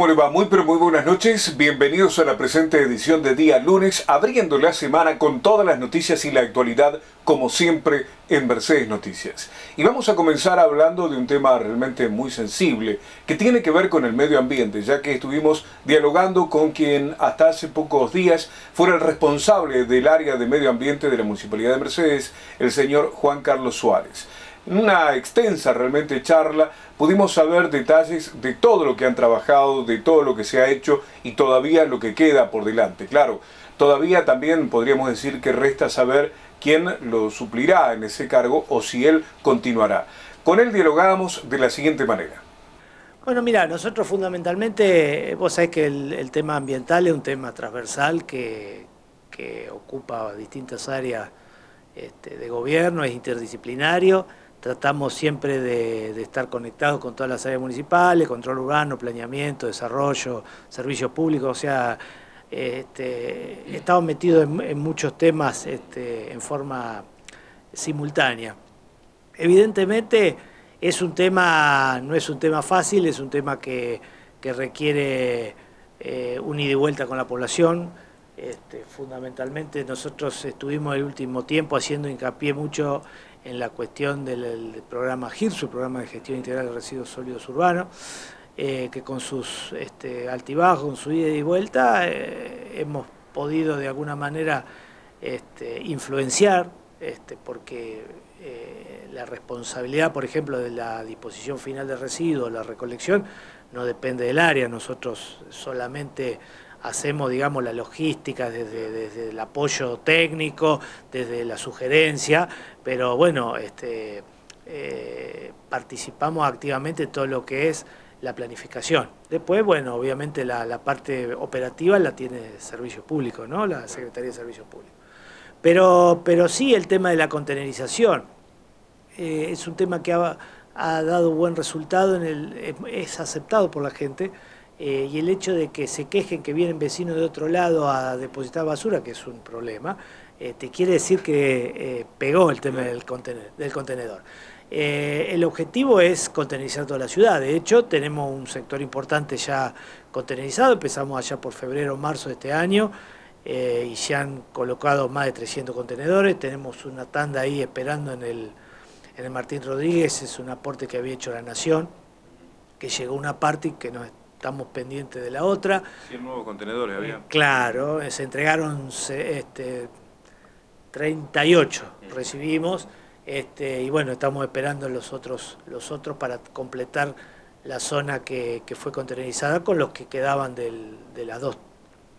¿Cómo le va? Muy pero muy buenas noches. Bienvenidos a la presente edición de día lunes, abriendo la semana con todas las noticias y la actualidad, como siempre, en Mercedes Noticias. Y vamos a comenzar hablando de un tema realmente muy sensible, que tiene que ver con el medio ambiente, ya que estuvimos dialogando con quien hasta hace pocos días fuera el responsable del área de medio ambiente de la Municipalidad de Mercedes, el señor Juan Carlos Suárez. Una extensa realmente charla pudimos saber detalles de todo lo que han trabajado, de todo lo que se ha hecho y todavía lo que queda por delante. Claro, todavía también podríamos decir que resta saber quién lo suplirá en ese cargo o si él continuará. Con él dialogamos de la siguiente manera. Bueno, mira, nosotros fundamentalmente, vos sabés que el, tema ambiental es un tema transversal que, ocupa distintas áreas este, de gobierno, es interdisciplinario tratamos siempre de, estar conectados con todas las áreas municipales, control urbano, planeamiento, desarrollo, servicios públicos, o sea, este, estamos metidos en, muchos temas este, en forma simultánea. Evidentemente es un tema, no es un tema fácil, es un tema que, requiere eh, un ida y vuelta con la población. Este, fundamentalmente nosotros estuvimos el último tiempo haciendo hincapié mucho en la cuestión del, programa GIRSU, el Programa de Gestión Integral de Residuos Sólidos Urbanos, eh, que con sus este, altibajos, con su ida y vuelta, eh, hemos podido de alguna manera este, influenciar, este, porque eh, la responsabilidad, por ejemplo, de la disposición final de residuos, la recolección, no depende del área, nosotros solamente hacemos, digamos, la logística desde, el apoyo técnico, desde la sugerencia, pero bueno, este, eh, participamos activamente en todo lo que es la planificación. Después, bueno, obviamente la, parte operativa la tiene Servicios Públicos, ¿no? La Secretaría de Servicios Públicos. Pero, pero sí el tema de la contenerización. Eh, es un tema que ha, ha, dado buen resultado, en el, es aceptado por la gente eh, y el hecho de que se quejen que vienen vecinos de otro lado a depositar basura, que es un problema, eh, te quiere decir que eh, pegó el tema del, contenedor. el objetivo es contenerizar toda la ciudad. De hecho, tenemos un sector importante ya contenerizado. Empezamos allá por febrero o marzo de este año y se han colocado más de 300 contenedores. Tenemos una tanda ahí esperando en el, en el Martín Rodríguez. Es un aporte que había hecho la Nación, que llegó una parte y que nos estamos pendientes de la otra. 100 nuevos contenedores había. Eh, claro, se entregaron este, 38, recibimos, este, y bueno, estamos esperando los otros, los otros para completar la zona que, fue contenerizada con los que quedaban de las dos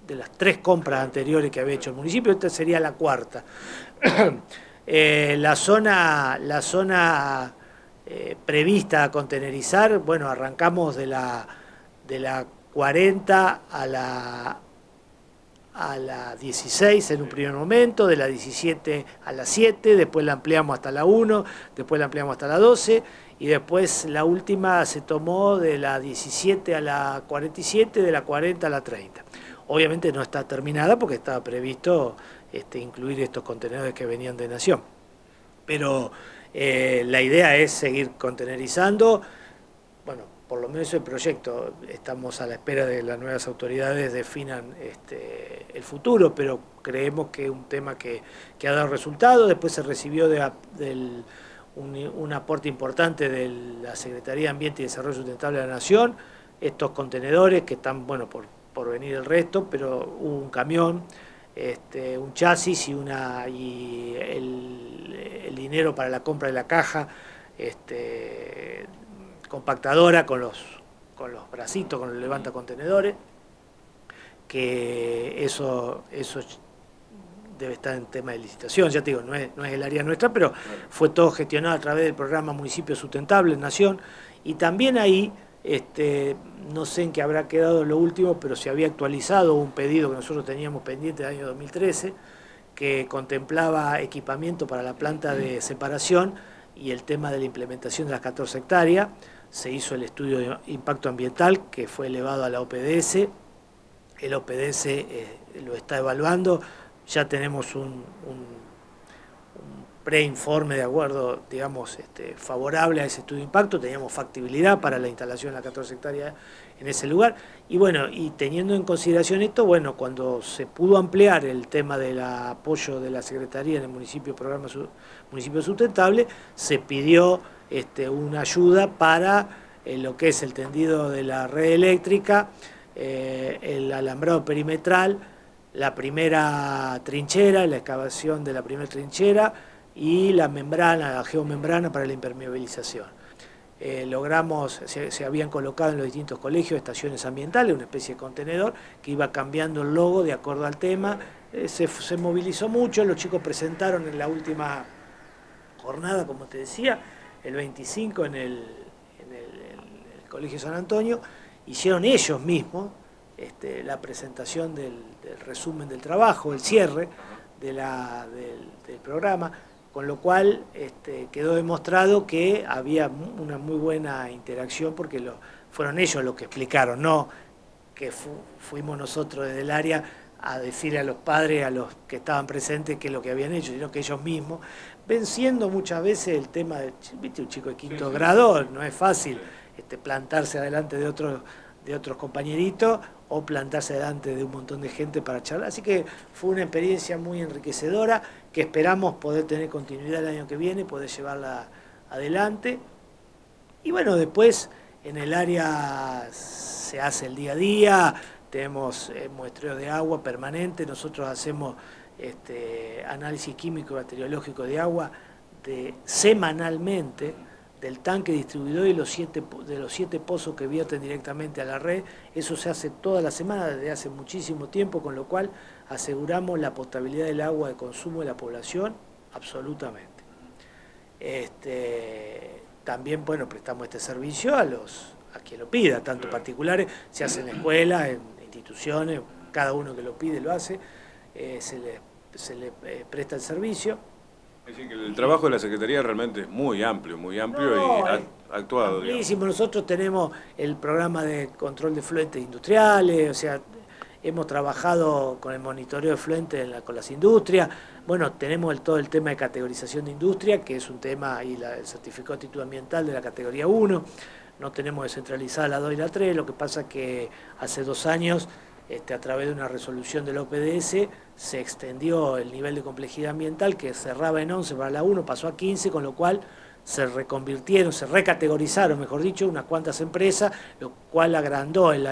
de las tres compras anteriores que había hecho el municipio, esta sería la cuarta. Eh, la zona, la zona eh, prevista a contenerizar, bueno, arrancamos de la de la 40 a la, a la 16 en un primer momento, de la 17 a la 7, después la ampliamos hasta la 1, después la ampliamos hasta la 12 y después la última se tomó de la 17 a la 47, de la 40 a la 30. Obviamente no está terminada porque estaba previsto este, incluir estos contenedores que venían de Nación. Pero eh, la idea es seguir contenerizando. Por lo menos el proyecto, estamos a la espera de que las nuevas autoridades definan este, el futuro, pero creemos que es un tema que, ha dado resultado, después se recibió un, aporte importante de la Secretaría de Ambiente y Desarrollo Sustentable de la Nación, estos contenedores que están, bueno, por, venir el resto, pero hubo un camión, este, un chasis y, una, y el, dinero para la compra de la caja, este, compactadora con los, con los bracitos, con el levanta contenedores, que eso, eso debe estar en tema de licitación, ya te digo, no es, no es el área nuestra, pero fue todo gestionado a través del programa Municipio Sustentable Nación, y también ahí, este, no sé en qué habrá quedado lo último, pero se había actualizado un pedido que nosotros teníamos pendiente del año 2013, que contemplaba equipamiento para la planta de separación y el tema de la implementación de las 14 hectáreas, se hizo el estudio de impacto ambiental que fue elevado a la OPDS, el OPDS eh, lo está evaluando, ya tenemos un, preinforme de acuerdo, digamos, este, favorable a ese estudio de impacto, teníamos factibilidad para la instalación de las 14 hectáreas en ese lugar. Y bueno, y teniendo en consideración esto, bueno, cuando se pudo ampliar el tema del apoyo de la Secretaría en el municipio, programa Municipio Sustentable, se pidió este, una ayuda para eh, lo que es el tendido de la red eléctrica, eh, el alambrado perimetral, la primera trinchera, la excavación de la primera trinchera y la membrana, la geomembrana para la impermeabilización. Eh, logramos, se, habían colocado en los distintos colegios estaciones ambientales, una especie de contenedor que iba cambiando el logo de acuerdo al tema. Se, movilizó mucho, los chicos presentaron en la última jornada, como te decía, el 25 en el, Colegio San Antonio, hicieron ellos mismos este, la presentación del, resumen del trabajo, el cierre del programa con lo cual este, quedó demostrado que había una muy buena interacción porque fueron ellos los que explicaron, no que fuimos nosotros desde el área a decirle a los padres, a los que estaban presentes, qué es lo que habían hecho, sino que ellos mismos, venciendo muchas veces el tema de, viste, un chico de quinto grado, no es fácil este, plantarse adelante de otros de otros compañeritos o plantarse delante de un montón de gente para charlar. Así que fue una experiencia muy enriquecedora que esperamos poder tener continuidad el año que viene, poder llevarla adelante. Y bueno, después en el área se hace el día a día, tenemos eh, muestreo de agua permanente, nosotros hacemos este, análisis químico y bacteriológico de agua de, semanalmente del tanque distribuidor y los siete, de los siete pozos que vierten directamente a la red. Eso se hace toda la semana desde hace muchísimo tiempo, con lo cual aseguramos la potabilidad del agua de consumo de la población absolutamente. Este, también bueno, prestamos este servicio a los a quien lo pida, tanto particulares, se hace en escuelas, en instituciones, cada uno que lo pide lo hace, eh, se le, se le eh, presta el servicio el trabajo de la Secretaría realmente es muy amplio, muy amplio y actuado. Amplísimo. Nosotros tenemos el programa de control de fluentes industriales, o sea, hemos trabajado con el monitoreo de fluentes con las industrias. Bueno, tenemos todo el tema de categorización de industria, que es un tema, y el certificado de título ambiental de la categoría 1. No tenemos descentralizada la 2 y la 3, lo que pasa que hace dos años este, a través de una resolución del OPDS se extendió el nivel de complejidad ambiental que cerraba en 11 para la 1, pasó a 15, con lo cual se reconvirtieron, se recategorizaron, mejor dicho, unas cuantas empresas, lo cual agrandó el,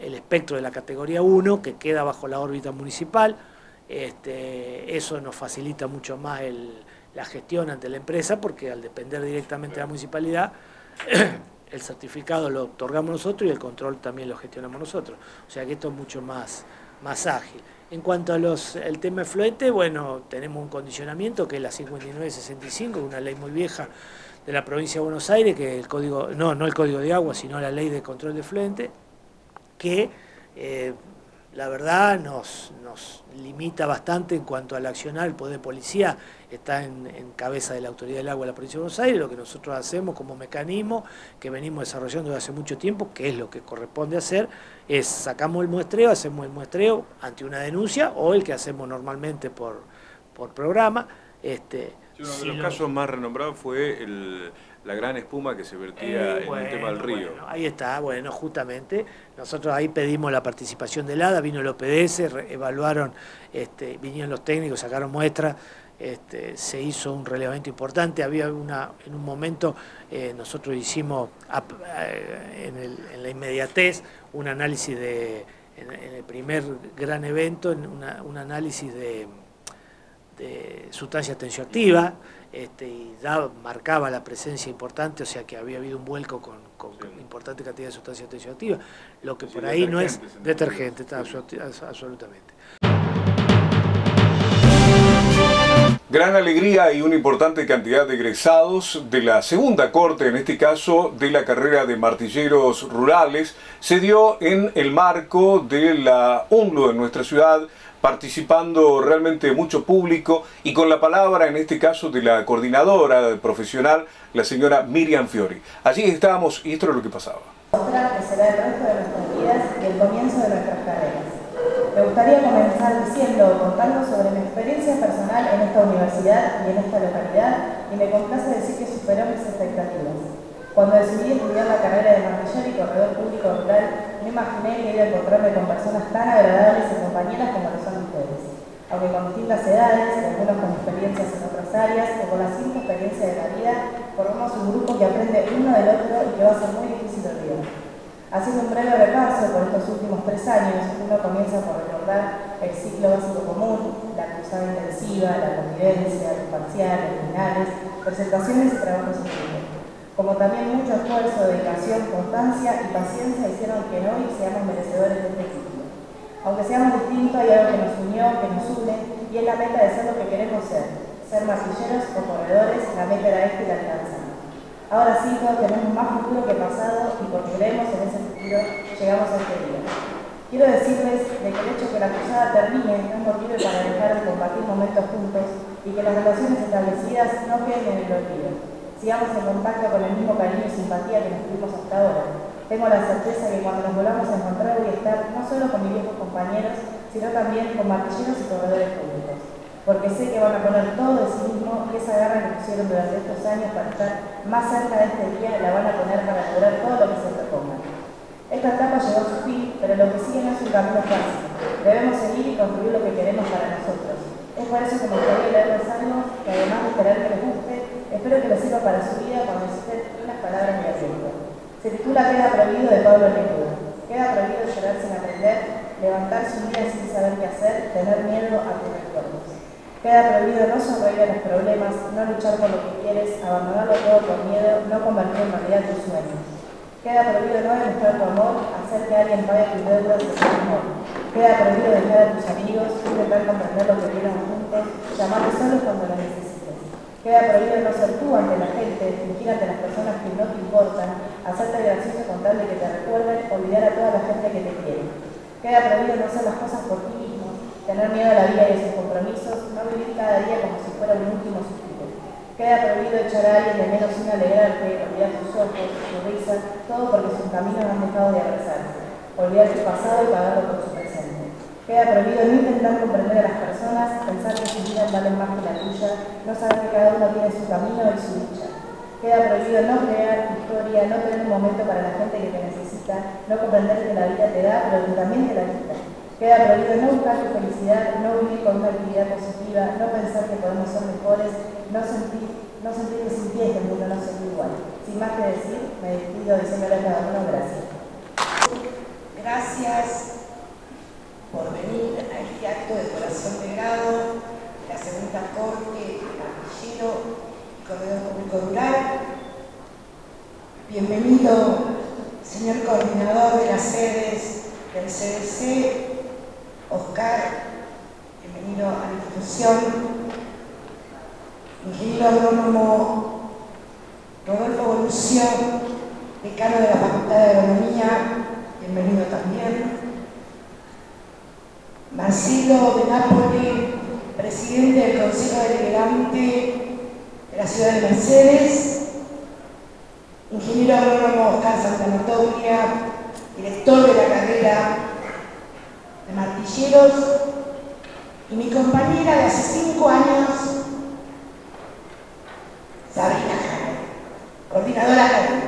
espectro de la categoría 1, que queda bajo la órbita municipal. Este, eso nos facilita mucho más la gestión ante la empresa, porque al depender directamente de la municipalidad, el certificado lo otorgamos nosotros y el control también lo gestionamos nosotros. O sea que esto es mucho más, más ágil. En cuanto a los, el tema efluente, bueno, tenemos un condicionamiento que es la 5965, una ley muy vieja de la provincia de Buenos Aires, que el código, no, no el código de agua, sino la ley de control de efluente, que eh, la verdad nos, nos, limita bastante en cuanto al accionar, el poder de policía está en, cabeza de la Autoridad del Agua de la Provincia de Buenos Aires, lo que nosotros hacemos como mecanismo que venimos desarrollando desde hace mucho tiempo, que es lo que corresponde hacer, es sacamos el muestreo, hacemos el muestreo ante una denuncia o el que hacemos normalmente por, por programa. Este, uno de los casos más renombrados fue el la gran espuma que se vertía eh, en el tema del río. ahí está, bueno, justamente. Nosotros ahí pedimos la participación del ADA, vino el OPDS, evaluaron, este, vinieron los técnicos, sacaron muestras, este, se hizo un relevamiento importante. Había una, en un momento, eh, nosotros hicimos eh, en, la inmediatez un análisis de, en, el primer gran evento, un análisis de, de sustancia tensioactiva este, y marcaba la presencia importante, o sea que había habido un vuelco con, importante cantidad de sustancias tensioactivas, lo que por ahí no es detergente, está absolutamente. Gran alegría y una importante cantidad de egresados de la segunda corte, en este caso de la carrera de martilleros rurales, se dio en el marco de la UNLO en nuestra ciudad, participando realmente mucho público y con la palabra, en este caso, de la coordinadora profesional, la señora Miriam Fiori. Allí estábamos y esto es lo que pasaba. que será el resto de nuestras vidas y el comienzo de nuestras carreras. Me gustaría comenzar diciendo, contando sobre mi experiencia personal en esta universidad y en esta localidad, y me complace decir que superó mis expectativas. Cuando decidí estudiar la carrera de martillero y corredor público rural, no imaginé que iba a encontrarme con personas tan agradables y compañeras como lo son ustedes. Aunque con distintas edades, algunos con experiencias en otras áreas o con la simple experiencia de la vida, formamos un grupo que aprende uno del otro y que va a ser muy difícil olvidar. Haciendo un breve repaso por estos últimos tres años, uno comienza por recordar el ciclo básico común, la cruzada intensiva, la convivencia, los parciales, finales, presentaciones y trabajos en grupo como también mucho esfuerzo, dedicación, constancia y paciencia hicieron que hoy seamos merecedores de este título. Aunque seamos distintos, hay algo que nos unió, que nos une, y es la meta de ser lo que queremos ser. Ser martilleros o corredores, la meta era esta y la alcanzamos. Ahora sí, todos tenemos más futuro que pasado y porque creemos en ese futuro, llegamos a este día. Quiero decirles de que el hecho de que la cruzada termine no es motivo para dejar de compartir momentos juntos y que las relaciones establecidas no queden en el olvido sigamos en contacto con el mismo cariño y simpatía que nos tuvimos hasta ahora. Tengo la certeza que cuando nos volvamos a encontrar voy a estar no solo con mis viejos compañeros, sino también con martilleros y corredores públicos. Porque sé que van a poner todo de sí mismo y esa garra que pusieron durante estos años para estar más cerca de este día la van a poner para lograr todo lo que se propongan. Esta etapa llegó a su fin, pero lo que sigue no es un camino fácil. Debemos seguir y construir lo que queremos para nosotros. Es por eso que me gustaría leerles algo que además de esperar que les guste, Espero que les sirva para su vida cuando necesiten unas palabras de aliento. Se titula Queda prohibido de Pablo Neruda. Queda prohibido llorar sin aprender, levantarse un día sin saber qué hacer, tener miedo a tus recuerdos. Queda prohibido no sonreír a los problemas, no luchar por lo que quieres, abandonarlo todo por miedo, no convertir en realidad tus sueños. Queda prohibido no demostrar tu amor, hacer que alguien pague tus deudas de su amor. Queda prohibido dejar a tus amigos, intentar comprender lo que vieron juntos, llamarte solo cuando lo necesites. Queda prohibido no ser tú ante la gente, fingir ante las personas que no te importan, hacerte gracioso con tal de que te recuerden, olvidar a toda la gente que te quiere. Queda prohibido no hacer las cosas por ti mismo, tener miedo a la vida y a sus compromisos, no vivir cada día como si fuera un último suspiro. Queda prohibido echar a alguien de menos sin alegrarte, olvidar tus ojos, tu risa, todo porque sus caminos han dejado de abrazarse. Olvidar tu pasado y pagarlo por su Queda prohibido no intentar comprender a las personas, pensar que sus vidas valen más que la tuya, no saber que cada uno tiene su camino y su lucha. Queda prohibido no crear historia, no tener un momento para la gente que te necesita, no comprender que la vida te da, pero que también te la quita. Queda prohibido no buscar tu felicidad, no vivir con una actividad positiva, no pensar que podemos ser mejores, no sentir, no sentir que sin ti este mundo no se igual. Sin más que decir, me despido diciéndole a cada uno gracias. Gracias por venir a este acto de corazón de grado, la segunda corte de Castillero y Corredor Público Rural. Bienvenido, señor coordinador de las sedes del CDC, Oscar, bienvenido a la institución, ingeniero agrónomo Rodolfo Volución, decano de la Facultad de Agronomía, bienvenido también. Marcelo de Nápoles, presidente del Consejo Deliberante de la ciudad de Mercedes, ingeniero agrónomo Oscar Santanatoria, director de la carrera de martilleros, y mi compañera de hace cinco años, Sabrina coordinadora académica.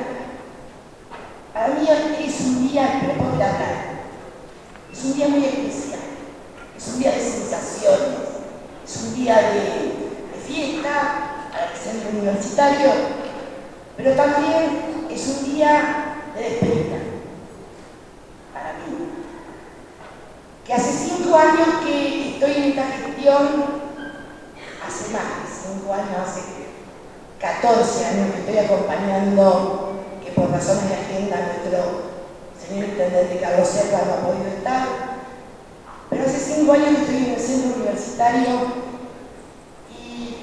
Para mí es un día preponderante, es un día muy especial es un día de sensaciones, es un día de, fiesta para el centro universitario, pero también es un día de despedida para mí. Que hace cinco años que estoy en esta gestión, hace más, cinco años, hace 14 años que estoy acompañando, que por razones de agenda nuestro señor intendente Carlos Serra no ha podido estar, pero hace cinco años que estoy en el centro universitario y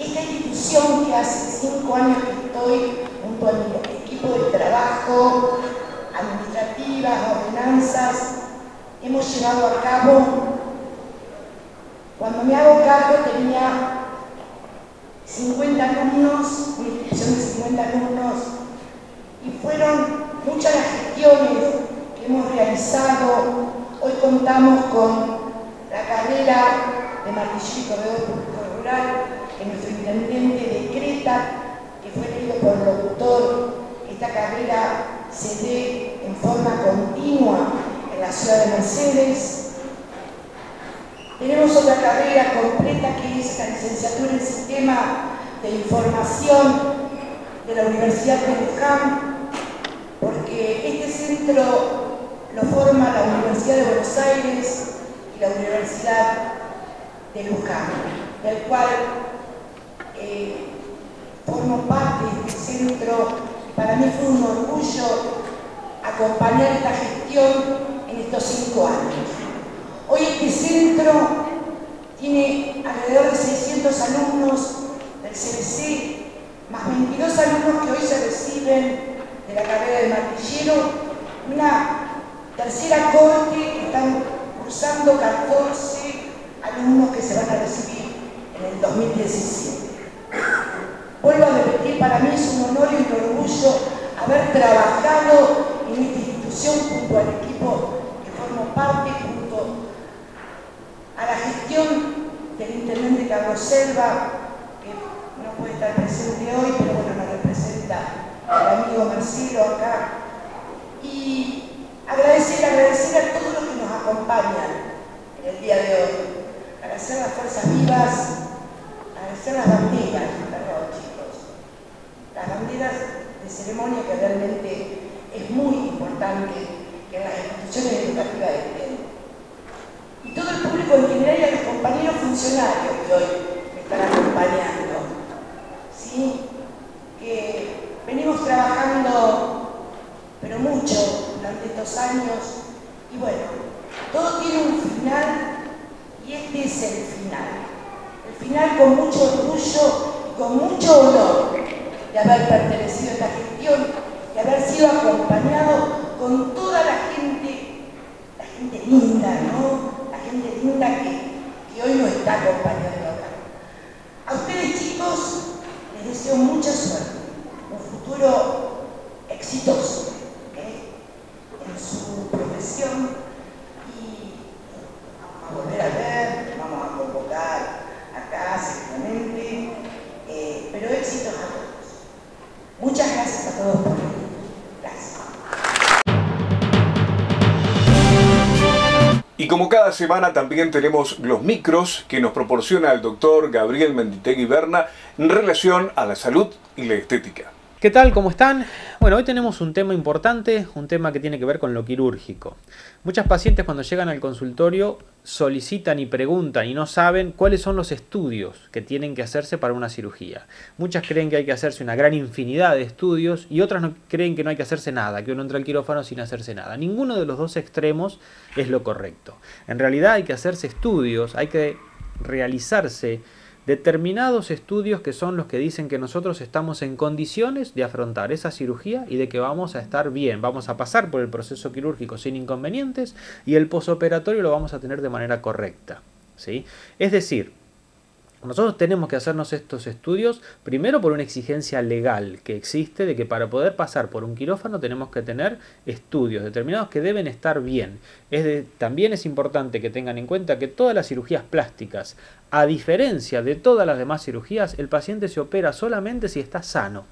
esta institución que hace cinco años que estoy junto a mi equipo de trabajo, administrativas, ordenanzas, hemos llevado a cabo, cuando me hago cargo tenía 50 alumnos, una institución de 50 alumnos, y fueron muchas las gestiones que hemos realizado. Contamos con la carrera de martillero y corredor público rural que nuestro intendente decreta, que fue leído por locutor, que esta carrera se dé en forma continua en la ciudad de Mercedes. Tenemos otra carrera completa que es la licenciatura en Sistema de Información de la Universidad de Luján, porque este centro lo forma la Universidad de Buenos Aires y la Universidad de Luján, del cual eh, formo parte de este centro. Para mí fue un orgullo acompañar esta gestión en estos cinco años. Hoy este centro tiene alrededor de 600 alumnos del CBC, más 22 alumnos que hoy se reciben de la carrera de martillero, una tercera corte, están cursando 14 alumnos que se van a recibir en el 2017. Vuelvo a repetir, para mí es un honor y un orgullo haber trabajado en esta institución junto al equipo que formo parte, junto a la gestión del intendente Carlos Selva, que no puede estar presente hoy, pero bueno, nos representa el amigo Marcelo acá. Y agradecer, agradecer a todos los que nos acompañan en el día de hoy. Agradecer a las fuerzas vivas, agradecer las banderas, perdón chicos, las banderas de ceremonia que realmente es muy importante que en las instituciones educativas estén. Y todo el público en general y a los compañeros funcionarios que hoy me están acompañando. ¿sí? Que venimos trabajando, pero mucho, durante estos Y bueno, todo tiene un final y este es el final. El final con mucho orgullo y con mucho honor de haber pertenecido también tenemos los micros que nos proporciona el doctor Gabriel Menditegui Berna en relación a la salud y la estética. ¿Qué tal? ¿Cómo están? Bueno, hoy tenemos un tema importante, un tema que tiene que ver con lo quirúrgico. Muchas pacientes cuando llegan al consultorio solicitan y preguntan y no saben cuáles son los estudios que tienen que hacerse para una cirugía. Muchas creen que hay que hacerse una gran infinidad de estudios y otras no, creen que no hay que hacerse nada, que uno entra al quirófano sin hacerse nada. Ninguno de los dos extremos es lo correcto. En realidad hay que hacerse estudios, hay que realizarse determinados estudios que son los que dicen que nosotros estamos en condiciones de afrontar esa cirugía y de que vamos a estar bien, vamos a pasar por el proceso quirúrgico sin inconvenientes y el posoperatorio lo vamos a tener de manera correcta. ¿sí? Es decir, nosotros tenemos que hacernos estos estudios primero por una exigencia legal que existe de que para poder pasar por un quirófano tenemos que tener estudios determinados que deben estar bien. También es importante que tengan en cuenta que todas las cirugías plásticas, a diferencia de todas las demás cirugías, el paciente se opera solamente si está sano.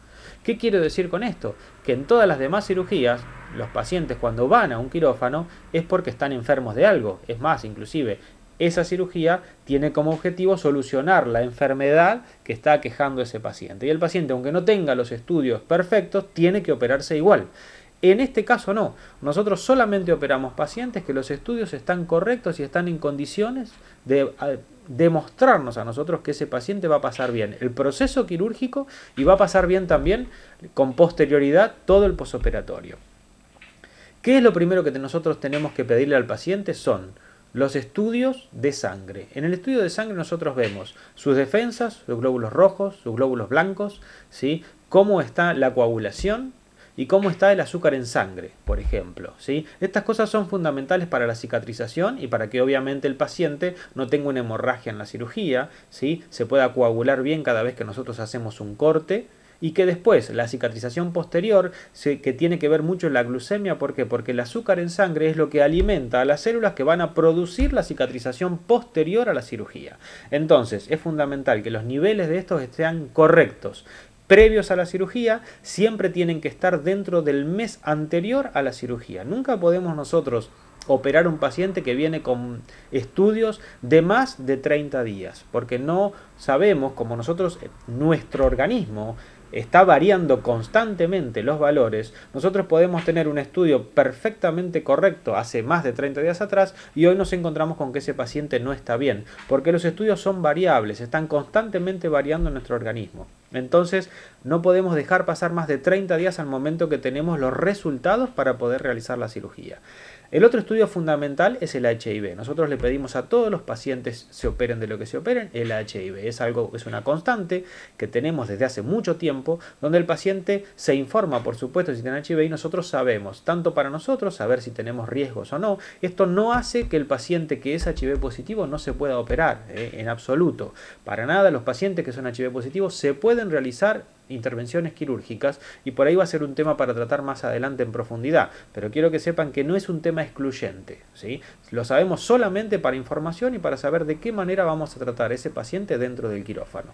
¿Qué quiero decir con esto? Que en todas las demás cirugías, los pacientes cuando van a un quirófano es porque están enfermos de algo. Es más, inclusive esa cirugía tiene como objetivo solucionar la enfermedad que está aquejando a ese paciente. Y el paciente, aunque no tenga los estudios perfectos, tiene que operarse igual. En este caso no, nosotros solamente operamos pacientes que los estudios están correctos y están en condiciones de demostrarnos a nosotros que ese paciente va a pasar bien el proceso quirúrgico y va a pasar bien también con posterioridad todo el posoperatorio. ¿Qué es lo primero que nosotros tenemos que pedirle al paciente? Son los estudios de sangre. En el estudio de sangre nosotros vemos sus defensas, sus glóbulos rojos, sus glóbulos blancos, ¿sí? cómo está la coagulación y cómo está el azúcar en sangre, por ejemplo. ¿sí? Estas cosas son fundamentales para la cicatrización y para que obviamente el paciente no tenga una hemorragia en la cirugía, ¿sí? se pueda coagular bien cada vez que nosotros hacemos un corte y que después la cicatrización posterior, que tiene que ver mucho la glucemia, ¿por qué? Porque el azúcar en sangre es lo que alimenta a las células que van a producir la cicatrización posterior a la cirugía. Entonces, es fundamental que los niveles de estos estén correctos previos a la cirugía siempre tienen que estar dentro del mes anterior a la cirugía. Nunca podemos nosotros operar un paciente que viene con estudios de más de 30 días, porque no sabemos, como nosotros, nuestro organismo está variando constantemente los valores, nosotros podemos tener un estudio perfectamente correcto hace más de 30 días atrás y hoy nos encontramos con que ese paciente no está bien, porque los estudios son variables, están constantemente variando en nuestro organismo. Entonces, no podemos dejar pasar más de 30 días al momento que tenemos los resultados para poder realizar la cirugía. El otro estudio fundamental es el HIV. Nosotros le pedimos a todos los pacientes se operen de lo que se operen, el HIV. Es algo, es una constante que tenemos desde hace mucho tiempo, donde el paciente se informa, por supuesto, si tiene HIV y nosotros sabemos, tanto para nosotros, saber si tenemos riesgos o no. Esto no hace que el paciente que es HIV positivo no se pueda operar, eh, en absoluto. Para nada, los pacientes que son HIV positivos se pueden realizar intervenciones quirúrgicas y por ahí va a ser un tema para tratar más adelante en profundidad, pero quiero que sepan que no es un tema excluyente, ¿sí? Lo sabemos solamente para información y para saber de qué manera vamos a tratar ese paciente dentro del quirófano.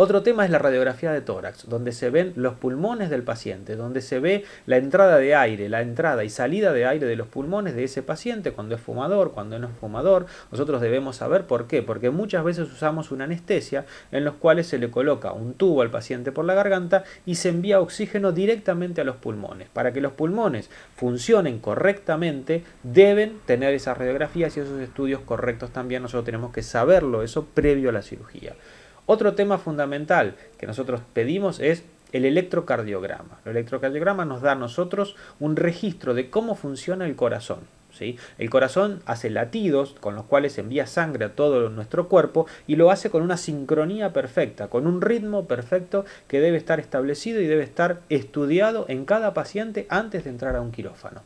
Otro tema es la radiografía de tórax, donde se ven los pulmones del paciente, donde se ve la entrada de aire, la entrada y salida de aire de los pulmones de ese paciente cuando es fumador, cuando no es fumador. Nosotros debemos saber por qué, porque muchas veces usamos una anestesia en los cuales se le coloca un tubo al paciente por la garganta y se envía oxígeno directamente a los pulmones. Para que los pulmones funcionen correctamente, deben tener esas radiografías y esos estudios correctos también. Nosotros tenemos que saberlo eso previo a la cirugía. Otro tema fundamental que nosotros pedimos es el electrocardiograma. El electrocardiograma nos da a nosotros un registro de cómo funciona el corazón. El corazón hace latidos con los cuales envía sangre a todo nuestro cuerpo y lo hace con una sincronía perfecta, con un ritmo perfecto que debe estar establecido y debe estar estudiado en cada paciente antes de entrar a un quirófano.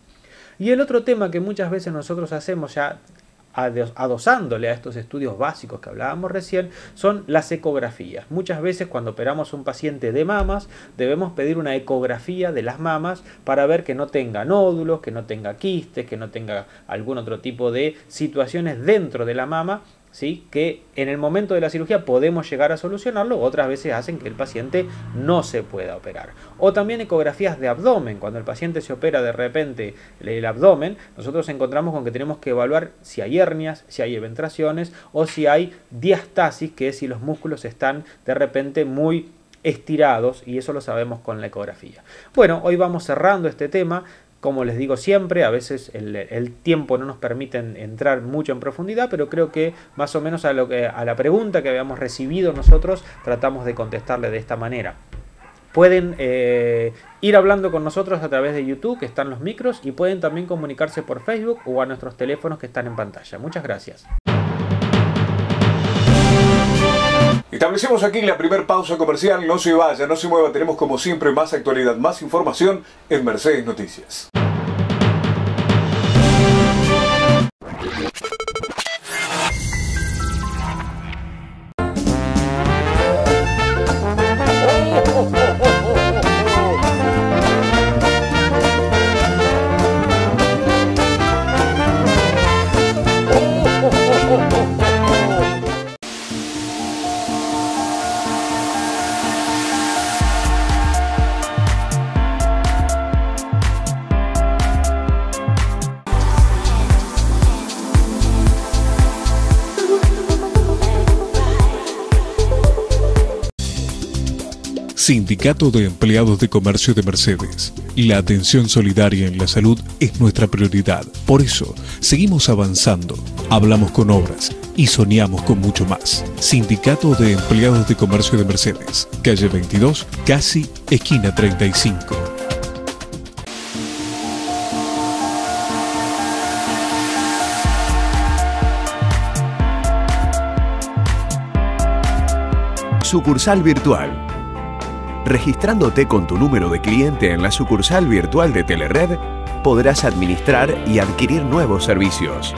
Y el otro tema que muchas veces nosotros hacemos ya adosándole a estos estudios básicos que hablábamos recién, son las ecografías. Muchas veces cuando operamos un paciente de mamas, debemos pedir una ecografía de las mamas para ver que no tenga nódulos, que no tenga quistes, que no tenga algún otro tipo de situaciones dentro de la mama ¿sí? que en el momento de la cirugía podemos llegar a solucionarlo, otras veces hacen que el paciente no se pueda operar. O también ecografías de abdomen, cuando el paciente se opera de repente el abdomen, nosotros encontramos con que tenemos que evaluar si hay hernias, si hay eventraciones o si hay diastasis, que es si los músculos están de repente muy estirados y eso lo sabemos con la ecografía. Bueno, hoy vamos cerrando este tema. Como les digo siempre, a veces el, tiempo no nos permite entrar mucho en profundidad, pero creo que más o menos a, lo que, a la pregunta que habíamos recibido nosotros tratamos de contestarle de esta manera. Pueden eh, ir hablando con nosotros a través de YouTube, que están los micros, y pueden también comunicarse por Facebook o a nuestros teléfonos que están en pantalla. Muchas gracias. Establecemos aquí la primera pausa comercial. No se vaya, no se mueva. Tenemos como siempre más actualidad, más información en Mercedes Noticias. Sindicato de Empleados de Comercio de Mercedes. La atención solidaria en la salud es nuestra prioridad. Por eso, seguimos avanzando, hablamos con obras y soñamos con mucho más. Sindicato de Empleados de Comercio de Mercedes. Calle 22, casi esquina 35. Sucursal virtual Registrándote con tu número de cliente en la sucursal virtual de Telered, podrás administrar y adquirir nuevos servicios.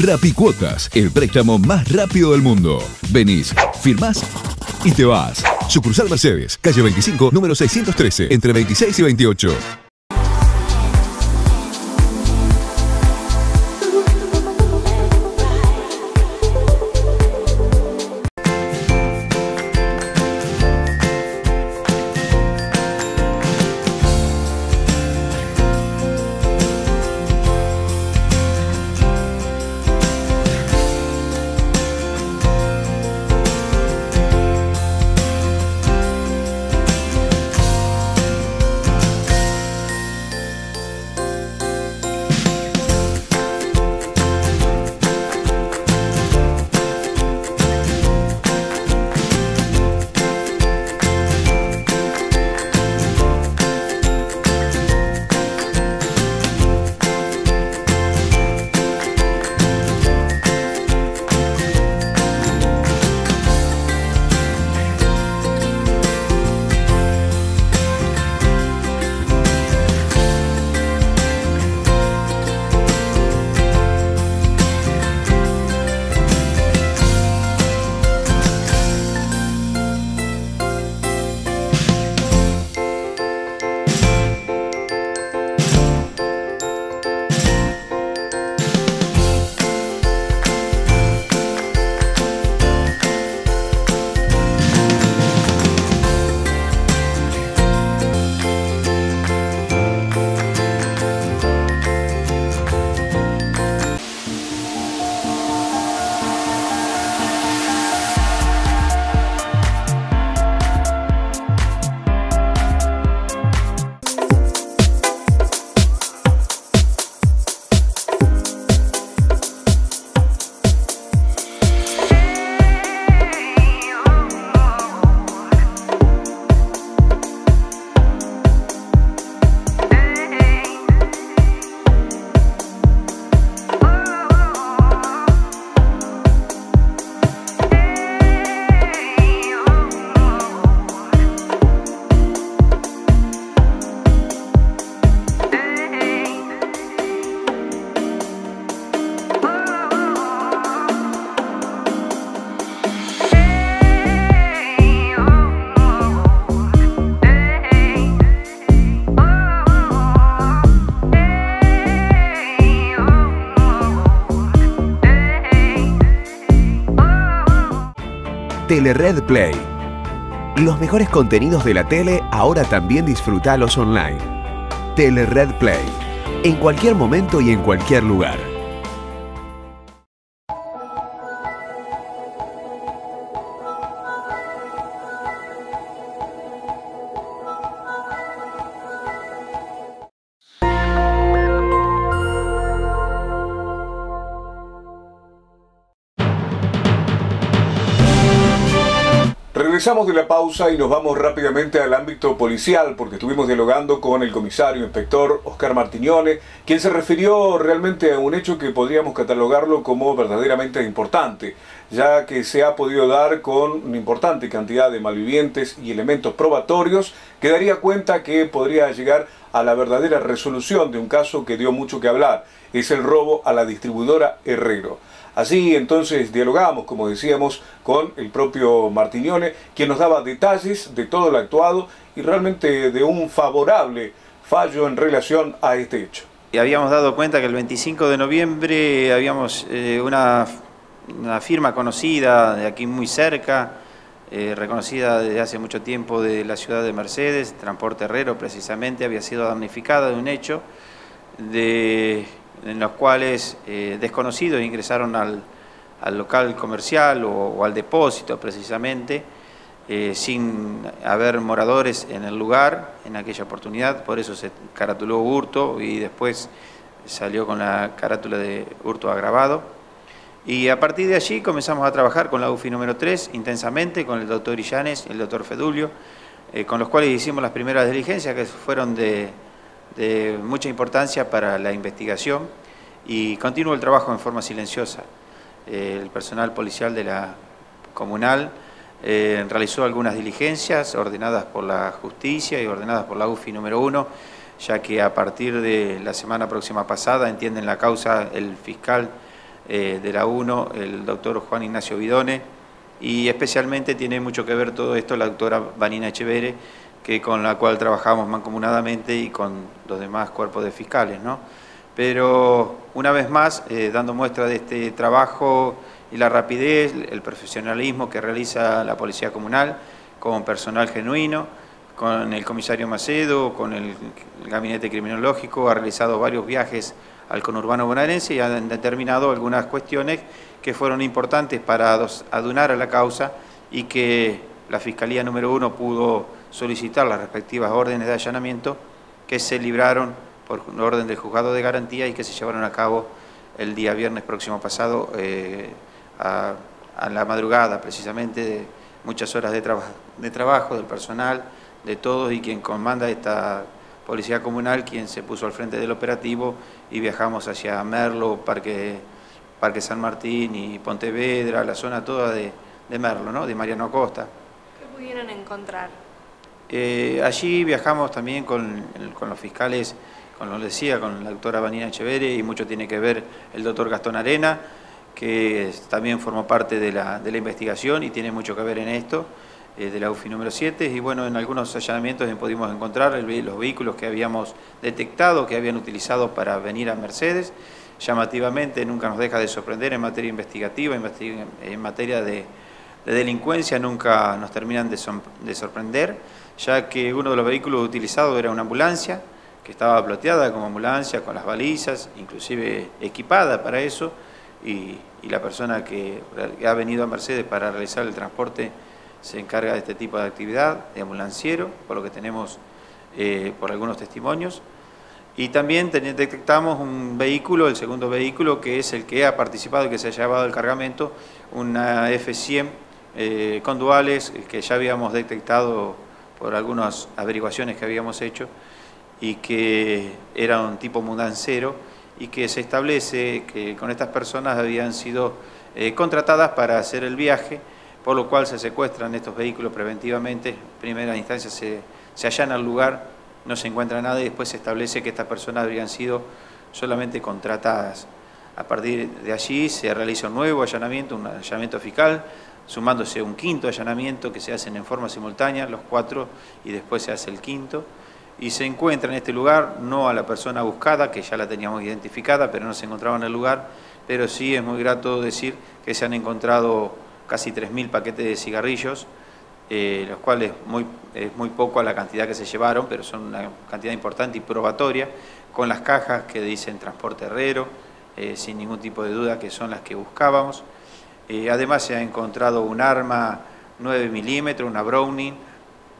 Rapicuotas, el préstamo más rápido del mundo. Venís, firmás y te vas. Sucursal Mercedes, calle 25, número 613, entre 26 y 28. Telered Play. Los mejores contenidos de la tele ahora también disfrutalos online. Telered Play. En cualquier momento y en cualquier lugar. Regresamos de la pausa y nos vamos rápidamente al ámbito policial porque estuvimos dialogando con el comisario inspector Oscar Martignone, quien se refirió realmente a un hecho que podríamos catalogarlo como verdaderamente importante, ya que se ha podido dar con una importante cantidad de malvivientes y elementos probatorios que daría cuenta que podría llegar a la verdadera resolución de un caso que dio mucho que hablar, es el robo a la distribuidora Herrero. Así entonces dialogamos, como decíamos, con el propio Martignone, quien nos daba detalles de todo lo actuado y realmente de un favorable fallo en relación a este hecho. Y habíamos dado cuenta que el 25 de noviembre habíamos eh, una, firma conocida de aquí muy cerca, eh, reconocida desde hace mucho tiempo de la ciudad de Mercedes, Transporte Herrero precisamente, había sido damnificada de un hecho de en los cuales eh, desconocidos ingresaron al, local comercial o, al depósito precisamente, eh, sin haber moradores en el lugar en aquella oportunidad, por eso se caratuló hurto y después salió con la carátula de hurto agravado. Y a partir de allí comenzamos a trabajar con la UFI número 3 intensamente, con el doctor Illanes y el doctor Fedulio, eh, con los cuales hicimos las primeras diligencias que fueron de de mucha importancia para la investigación y continúa el trabajo en forma silenciosa. Eh, el personal policial de la comunal eh, realizó algunas diligencias ordenadas por la justicia y ordenadas por la UFI número uno, ya que a partir de la semana próxima pasada entienden la causa el fiscal eh, de la UNO, el doctor Juan Ignacio Vidone, y especialmente tiene mucho que ver todo esto la doctora Vanina Echevere, que con la cual trabajamos mancomunadamente y con los demás cuerpos de fiscales. ¿no? Pero una vez más, eh, dando muestra de este trabajo y la rapidez, el profesionalismo que realiza la Policía Comunal con personal genuino, con el comisario Macedo, con el, gabinete criminológico, ha realizado varios viajes al conurbano bonaerense y han determinado algunas cuestiones que fueron importantes para adunar a la causa y que la Fiscalía número uno pudo solicitar las respectivas órdenes de allanamiento que se libraron por orden del juzgado de garantía y que se llevaron a cabo el día viernes próximo pasado eh, a, la madrugada, precisamente, de muchas horas de, de trabajo del personal, de todos y quien comanda esta policía comunal, quien se puso al frente del operativo y viajamos hacia Merlo, Parque, Parque San Martín y Pontevedra, la zona toda de, Merlo, ¿no? de Mariano Acosta. ¿Qué pudieron encontrar? Eh, allí viajamos también con, los fiscales, con lo decía, con la doctora Vanina Echevere y mucho tiene que ver el doctor Gastón Arena, que también formó parte de la, de investigación y tiene mucho que ver en esto. Eh, de la UFI número 7 y bueno, en algunos allanamientos pudimos encontrar los vehículos que habíamos detectado, que habían utilizado para venir a Mercedes. Llamativamente nunca nos deja de sorprender en materia investigativa, en materia de, delincuencia, nunca nos terminan de, sorprender, ya que uno de los vehículos utilizados era una ambulancia, que estaba ploteada como ambulancia, con las balizas, inclusive equipada para eso, y, y la persona que ha venido a Mercedes para realizar el transporte se encarga de este tipo de actividad, de ambulanciero, por lo que tenemos eh, por algunos testimonios. Y también detectamos un vehículo, el segundo vehículo, que es el que ha participado y que se ha llevado el cargamento, una F-100 eh, con duales que ya habíamos detectado por algunas averiguaciones que habíamos hecho y que era un tipo mudancero y que se establece que con estas personas habían sido eh, contratadas para hacer el viaje por lo cual se secuestran estos vehículos preventivamente, en primera instancia se, se allana el lugar, no se encuentra nada y después se establece que estas personas habrían sido solamente contratadas. A partir de allí se realiza un nuevo allanamiento, un allanamiento fiscal, sumándose un quinto allanamiento que se hacen en forma simultánea, los cuatro, y después se hace el quinto. Y se encuentra en este lugar no a la persona buscada, que ya la teníamos identificada, pero no se encontraba en el lugar, pero sí es muy grato decir que se han encontrado casi 3.000 paquetes de cigarrillos, eh, los cuales es muy poco a la cantidad que se llevaron, pero son una cantidad importante y probatoria, con las cajas que dicen transporte herrero, eh, sin ningún tipo de duda que son las que buscábamos. Eh, además se ha encontrado un arma 9 milímetros, una Browning,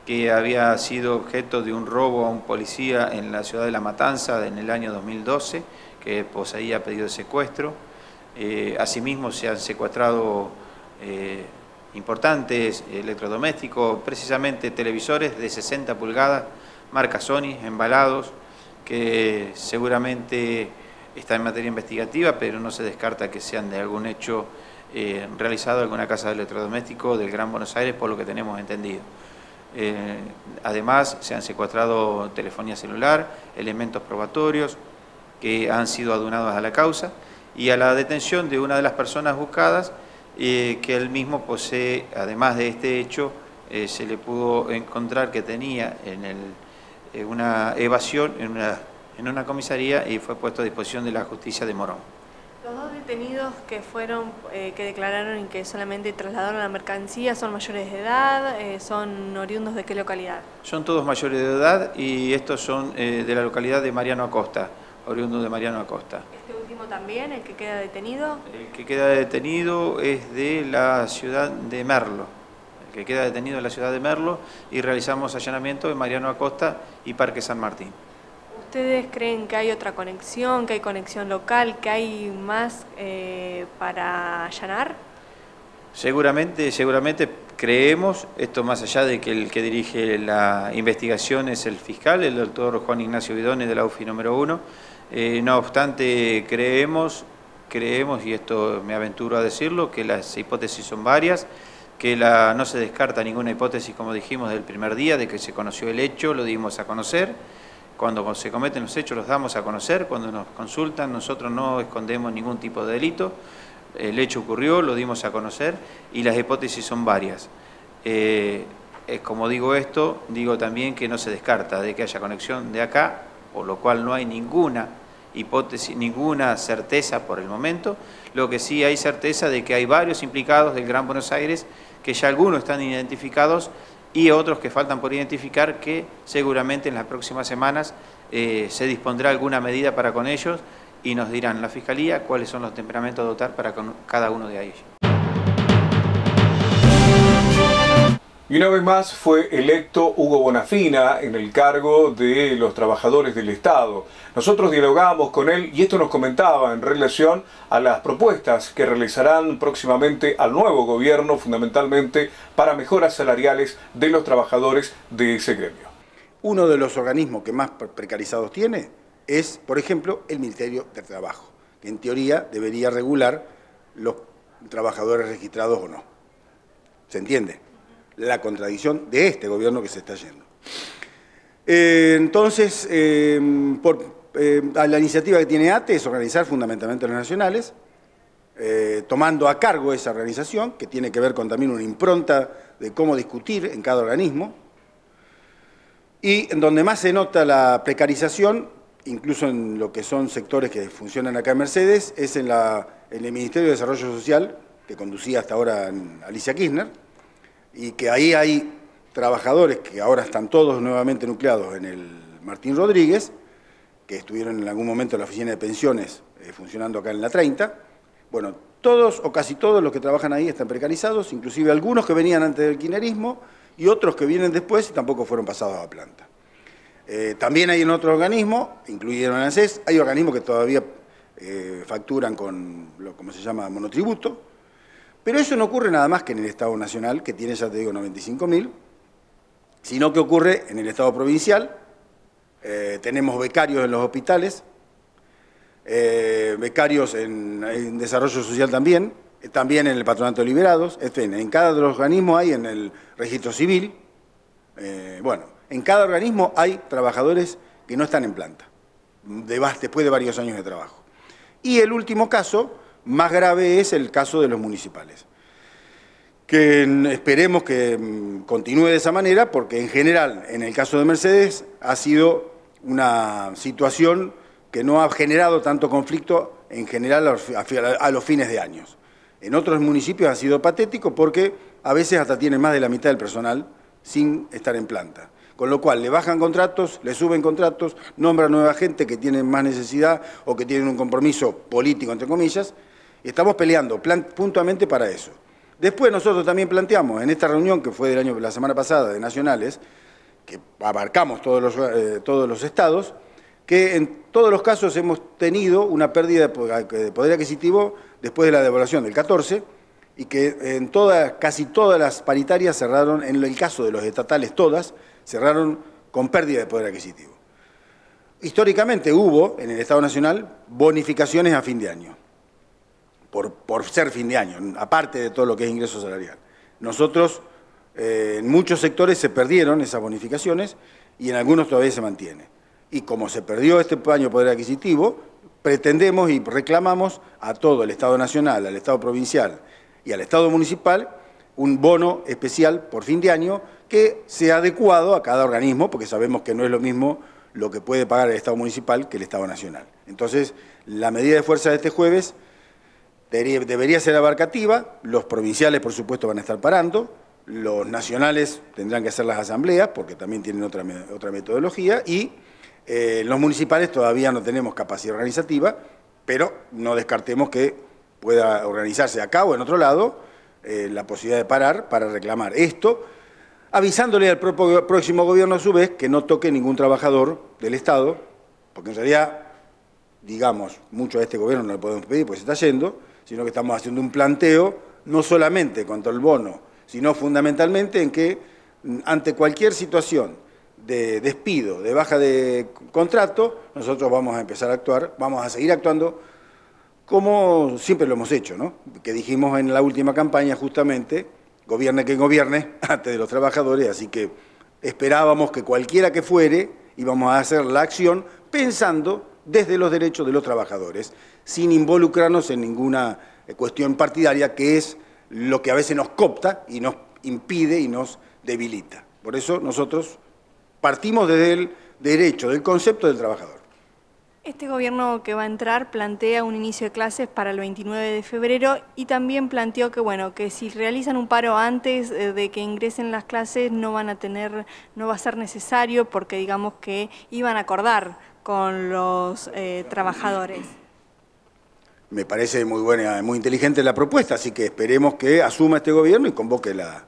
que había sido objeto de un robo a un policía en la ciudad de La Matanza en el año 2012, que poseía pedido de secuestro. asimismo se han secuestrado eh, importantes electrodomésticos, precisamente televisores de 60 pulgadas, marca Sony, embalados, que seguramente está en materia investigativa, pero no se descarta que sean de algún hecho eh, realizado alguna casa de electrodoméstico del Gran Buenos Aires, por lo que tenemos entendido. Eh, además, se han secuestrado telefonía celular, elementos probatorios que han sido adunados a la causa y a la detención de una de las personas buscadas que él mismo posee, además de este hecho, eh, se le pudo encontrar que tenía en eh, una evasión en en una comisaría y fue puesto a disposición de la justicia de Morón. Los dos detenidos que fueron, eh, que declararon que solamente trasladaron la mercancía, ¿son mayores de edad? ¿Son oriundos de qué localidad? Son todos mayores de edad y estos son de la localidad de Mariano Acosta, oriundos de Mariano Acosta también, el que queda detenido? El que queda detenido es de la ciudad de Merlo. El que queda detenido es la ciudad de Merlo y realizamos allanamiento en Mariano Acosta y Parque San Martín. ¿Ustedes creen que hay otra conexión, que hay conexión local, que hay más eh, para allanar? Seguramente, seguramente creemos, esto más allá de que el que dirige la investigación es el fiscal, el doctor Juan Ignacio Bidone de la UFI número uno, eh, no obstante, creemos, creemos, y esto me aventuro a decirlo, que las hipótesis son varias, que la, no se descarta ninguna hipótesis, como dijimos del primer día, de que se conoció el hecho, lo dimos a conocer. Cuando se cometen los hechos los damos a conocer, cuando nos consultan nosotros no escondemos ningún tipo de delito. el hecho ocurrió, lo dimos a conocer y las hipótesis son varias. Eh, como digo esto, digo también que no se descarta de que haya conexión de acá, por lo cual no hay ninguna hipótesis, ninguna certeza por el momento. Lo que sí hay certeza de que hay varios implicados del Gran Buenos Aires, que ya algunos están identificados y otros que faltan por identificar, que seguramente en las próximas semanas eh, se dispondrá alguna medida para con ellos y nos dirán la Fiscalía cuáles son los temperamentos a dotar para con cada uno de ellos. Y una vez más fue electo Hugo Bonafina en el cargo de los trabajadores del Estado. Nosotros dialogamos con él y esto nos comentaba en relación a las propuestas que realizarán próximamente al nuevo gobierno, fundamentalmente para mejoras salariales de los trabajadores de ese gremio. Uno de los organismos que más precarizados tiene es, por ejemplo, el Ministerio del Trabajo, que en teoría debería regular los trabajadores registrados o no. ¿Se entiende? La contradicción de este gobierno que se está yendo. Eh, entonces, em, por, em, la iniciativa que tiene ATE es organizar fundamentalmente los nacionales, eh, tomando a cargo esa organización, que tiene que ver con también una impronta de cómo discutir en cada organismo, y en donde más se nota la precarización incluso en lo que son sectores que funcionan acá en Mercedes, es en, el Ministerio de Desarrollo Social, que conducía hasta ahora Alicia Kirchner, y que ahí hay trabajadores que ahora están todos nuevamente nucleados en el Martín Rodríguez, que estuvieron en algún momento en la oficina de pensiones eh, funcionando acá en la 30. Bueno, todos o casi todos los que trabajan ahí están precarizados, inclusive algunos que venían antes del kirchnerismo y otros que vienen después y tampoco fueron pasados a planta. Eh, también hay en otro organismo, incluyeron ANSES, hay organismos que todavía eh, facturan con lo como se llama monotributo, pero eso no ocurre nada más que en el Estado Nacional, que tiene, ya te digo, 95.000, sino que ocurre en el Estado Provincial, eh, tenemos becarios en los hospitales, becarios en, desarrollo social también, también en el Patronato de Liberados, en, en cada organismos hay en el registro civil, bueno, en cada organismo hay trabajadores que no están en planta, después de varios años de trabajo. Y el último caso, más grave, es el caso de los municipales. Que esperemos que mm, continúe de esa manera, porque en general, en el caso de Mercedes, ha sido una situación que no ha generado tanto conflicto en general a los fines de años. En otros municipios ha sido patético porque a veces hasta tienen más de la mitad del personal sin estar en planta. Con lo cual le bajan contratos, le suben contratos, nombran nueva gente que tiene más necesidad o que tienen un compromiso político, entre comillas, estamos peleando puntualmente para eso. Después nosotros también planteamos en esta reunión que fue del año, la semana pasada de Nacionales, que abarcamos todos los, eh, todos los estados, que en todos los casos hemos tenido una pérdida de poder adquisitivo después de la devaluación del 14 y que en todas, casi todas las paritarias cerraron, en el caso de los estatales todas, cerraron con pérdida de poder adquisitivo. Históricamente hubo en el Estado Nacional bonificaciones a fin de año, por, ser fin de año, aparte de todo lo que es ingreso salarial. Nosotros, eh, en muchos sectores se perdieron esas bonificaciones y en algunos todavía se mantiene. Y como se perdió este año poder adquisitivo, pretendemos y reclamamos a todo el Estado Nacional, al Estado Provincial y al Estado Municipal un bono especial por fin de año que sea adecuado a cada organismo, porque sabemos que no es lo mismo lo que puede pagar el Estado municipal que el Estado nacional. Entonces, la medida de fuerza de este jueves debería ser abarcativa, los provinciales, por supuesto, van a estar parando, los nacionales tendrán que hacer las asambleas, porque también tienen otra, otra metodología, y eh, los municipales todavía no tenemos capacidad organizativa, pero no descartemos que pueda organizarse acá o en otro lado eh, la posibilidad de parar para reclamar esto avisándole al próximo gobierno a su vez que no toque ningún trabajador del Estado, porque en realidad, digamos, mucho a este gobierno no le podemos pedir porque se está yendo, sino que estamos haciendo un planteo no solamente contra el bono, sino fundamentalmente en que mm, ante cualquier situación de despido, de baja de contrato, nosotros vamos a empezar a actuar, vamos a seguir actuando como siempre lo hemos hecho, ¿no? que dijimos en la última campaña justamente, gobierne quien gobierne, antes de los trabajadores, así que esperábamos que cualquiera que fuere íbamos a hacer la acción pensando desde los derechos de los trabajadores, sin involucrarnos en ninguna eh, cuestión partidaria que es lo que a veces nos copta y nos impide y nos debilita. Por eso nosotros partimos desde el derecho, del concepto del trabajador. Este gobierno que va a entrar plantea un inicio de clases para el 29 de febrero y también planteó que bueno que si realizan un paro antes eh, de que ingresen las clases no van a tener no va a ser necesario porque digamos que iban a acordar con los eh, trabajadores. Me parece muy buena, muy inteligente la propuesta, así que esperemos que asuma este gobierno y convoque la,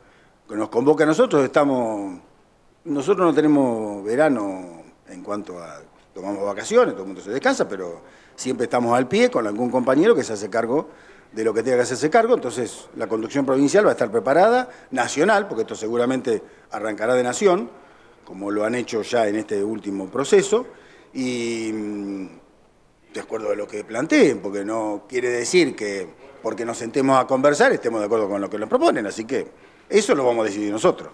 que nos convoque a nosotros. Estamos, nosotros no tenemos verano en cuanto a tomamos vacaciones, todo el mundo se descansa, pero siempre estamos al pie con algún compañero que se hace cargo de lo que tenga que hacerse cargo, entonces la conducción provincial va a estar preparada, nacional, porque esto seguramente arrancará de nación, como lo han hecho ya en este último proceso, y de acuerdo a lo que planteen, porque no quiere decir que porque nos sentemos a conversar estemos de acuerdo con lo que nos proponen, así que eso lo vamos a decidir nosotros.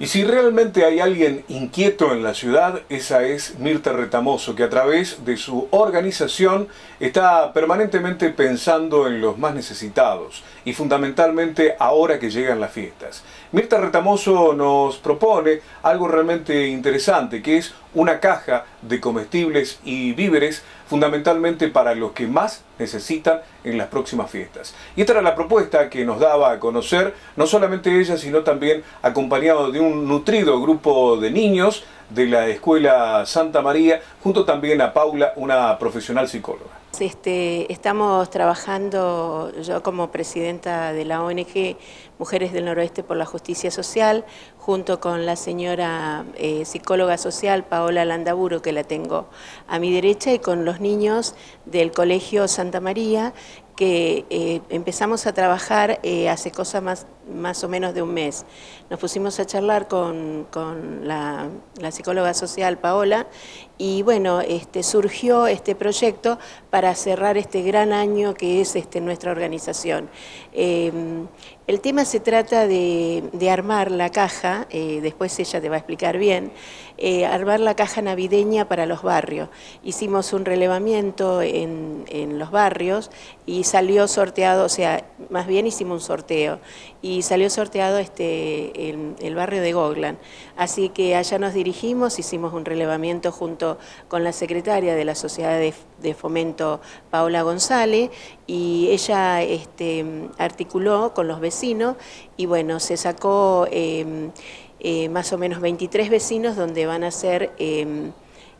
Y si realmente hay alguien inquieto en la ciudad, esa es Mirta Retamoso, que a través de su organización está permanentemente pensando en los más necesitados y fundamentalmente ahora que llegan las fiestas. Mirta Retamoso nos propone algo realmente interesante, que es una caja de comestibles y víveres fundamentalmente para los que más necesitan en las próximas fiestas. Y esta era la propuesta que nos daba a conocer, no solamente ella, sino también acompañado de un nutrido grupo de niños de la Escuela Santa María, junto también a Paula, una profesional psicóloga. Este, estamos trabajando, yo como presidenta de la ONG Mujeres del Noroeste por la Justicia Social, junto con la señora eh, psicóloga social Paola Landaburo, que la tengo a mi derecha, y con los niños del Colegio Santa María, que eh, empezamos a trabajar eh, hace cosa más, más o menos de un mes. Nos pusimos a charlar con, la, psicóloga social Paola y bueno, este, surgió este proyecto para cerrar este gran año que es este, nuestra organización. Em, el tema se trata de, armar la caja, eh, después ella te va a explicar bien, eh, armar la caja navideña para los barrios. Hicimos un relevamiento en, los barrios y salió sorteado, o sea, más bien hicimos un sorteo, y salió sorteado este, el, barrio de Goglan. Así que allá nos dirigimos, hicimos un relevamiento junto con la secretaria de la Sociedad de, Fomento, Paola González, y ella este, articuló con los vecinos y bueno, se sacó em, eh, más o menos 23 vecinos donde van a ser em,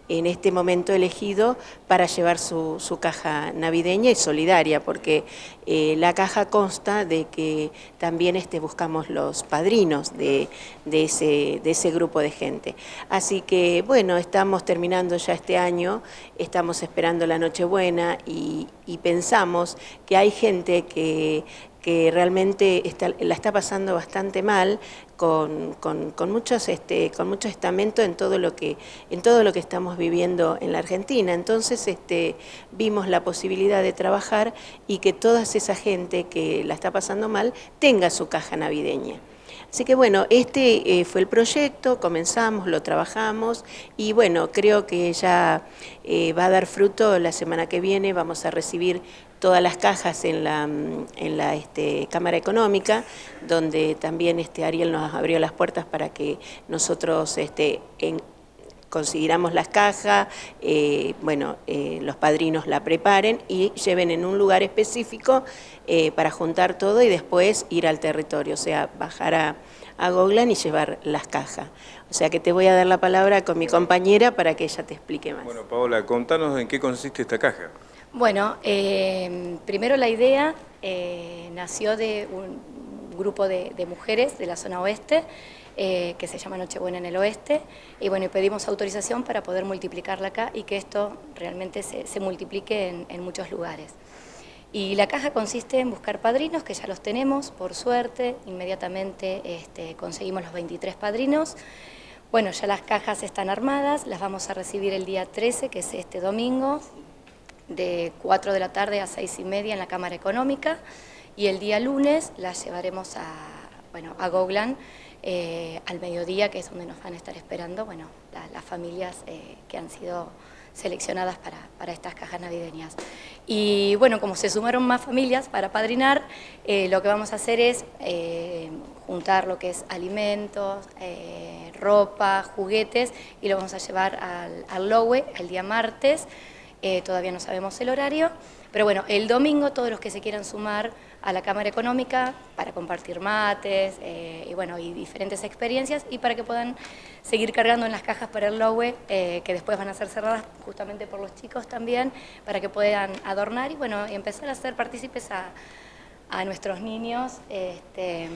en este momento elegido para llevar su, caja navideña y solidaria, porque eh, la caja consta de que también este, buscamos los padrinos de, ese, de ese grupo de gente. Así que bueno, estamos terminando ya este año, estamos esperando la Nochebuena y, y pensamos que hay gente que que realmente la está pasando bastante mal con, muchos este, con mucho estamento en todo lo que en todo lo que estamos viviendo en la Argentina. Entonces este, vimos la posibilidad de trabajar y que toda esa gente que la está pasando mal tenga su caja navideña Así que bueno, este eh, fue el proyecto, comenzamos, lo trabajamos y bueno, creo que ya eh, va a dar fruto la semana que viene, vamos a recibir todas las cajas en la, en la este, Cámara Económica, donde también este, Ariel nos abrió las puertas para que nosotros este, consideramos las cajas, eh, bueno, eh, los padrinos la preparen y lleven en un lugar específico eh, para juntar todo y después ir al territorio, o sea, bajar a, a Goglan y llevar las cajas. O sea que te voy a dar la palabra con mi compañera para que ella te explique más. Bueno, Paola, contanos en qué consiste esta caja. Bueno, eh, primero la idea eh, nació de un grupo de, mujeres de la zona oeste eh, que se llama Nochebuena en el Oeste y bueno, pedimos autorización para poder multiplicarla acá y que esto realmente se, multiplique en, muchos lugares. Y la caja consiste en buscar padrinos, que ya los tenemos, por suerte, inmediatamente este, conseguimos los 23 padrinos. Bueno, ya las cajas están armadas, las vamos a recibir el día 13, que es este domingo, de 4 de la tarde a 6 y media en la Cámara Económica y el día lunes las llevaremos a, bueno, a Goglan eh, al mediodía, que es donde nos van a estar esperando bueno, las familias eh, que han sido seleccionadas para, estas cajas navideñas. Y bueno, como se sumaron más familias para padrinar, eh, lo que vamos a hacer es juntar lo que es alimentos, ropa, juguetes y lo vamos a llevar al, al Lowe el día martes. todavía no sabemos el horario, pero bueno, el domingo todos los que se quieran sumar a la Cámara Económica para compartir mates eh, y, bueno, y diferentes experiencias y para que puedan seguir cargando en las cajas para el Lowe, eh, que después van a ser cerradas justamente por los chicos también, para que puedan adornar y bueno, empezar a ser partícipes a, nuestros niños este,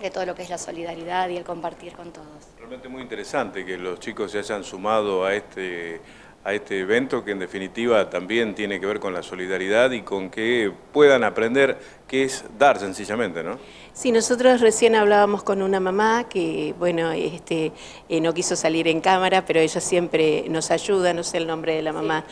de todo lo que es la solidaridad y el compartir con todos. Realmente muy interesante que los chicos se hayan sumado a este a este evento que en definitiva también tiene que ver con la solidaridad y con que puedan aprender qué es dar sencillamente, ¿no? Sí, nosotros recién hablábamos con una mamá que, bueno, este, eh, no quiso salir en cámara, pero ella siempre nos ayuda, no sé el nombre de la mamá,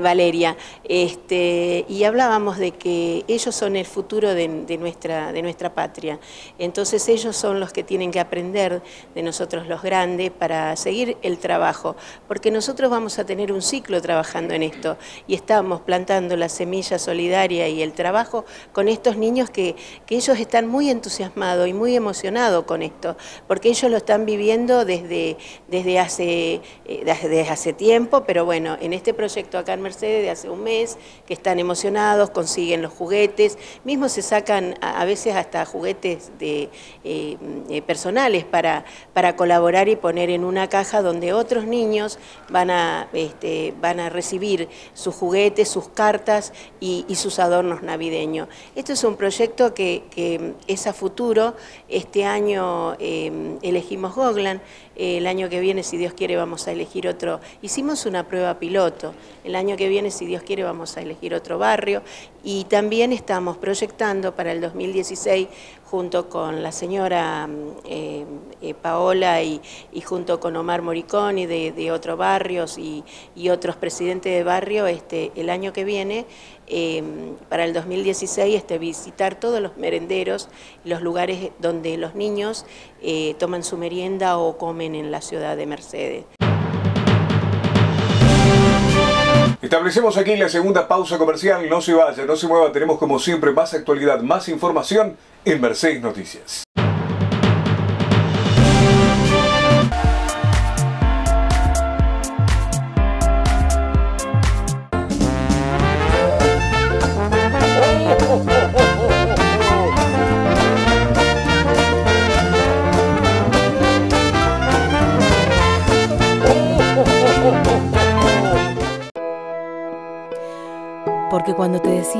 Valeria. este, y hablábamos de que ellos son el futuro de, nuestra, de nuestra patria. Entonces ellos son los que tienen que aprender de nosotros los grandes para seguir el trabajo, porque nosotros vamos a tener un ciclo trabajando en esto. Y estamos plantando la semilla solidaria y el trabajo con estos niños que, que ellos están muy entusiasmados entusiasmado y muy emocionado con esto, porque ellos lo están viviendo desde, desde, hace, eh, desde hace tiempo, pero bueno, en este proyecto acá en Mercedes de hace un mes, que están emocionados, consiguen los juguetes, mismo se sacan a, veces hasta juguetes de, eh, eh, personales para, para colaborar y poner en una caja donde otros niños van a, este, van a recibir sus juguetes, sus cartas y, sus adornos navideños. Esto es un proyecto que, es a futuro. Este año em, elegimos Goglan, el año que viene, si Dios quiere, vamos a elegir otro. Hicimos una prueba piloto. El año que viene, si Dios quiere, vamos a elegir otro barrio. Y también estamos proyectando para el 2016, junto con la señora mm, eh, Paola y, junto con Omar Moriconi de, de otros barrios y, otros presidentes de barrio, este, el año que viene, em, para el 2016, este, visitar todos los merenderos, los lugares donde los niños eh, toman su merienda o comen en la ciudad de Mercedes. Establecemos aquí la segunda pausa comercial. No se vaya, no se mueva. Tenemos como siempre más actualidad, más información en Mercedes Noticias.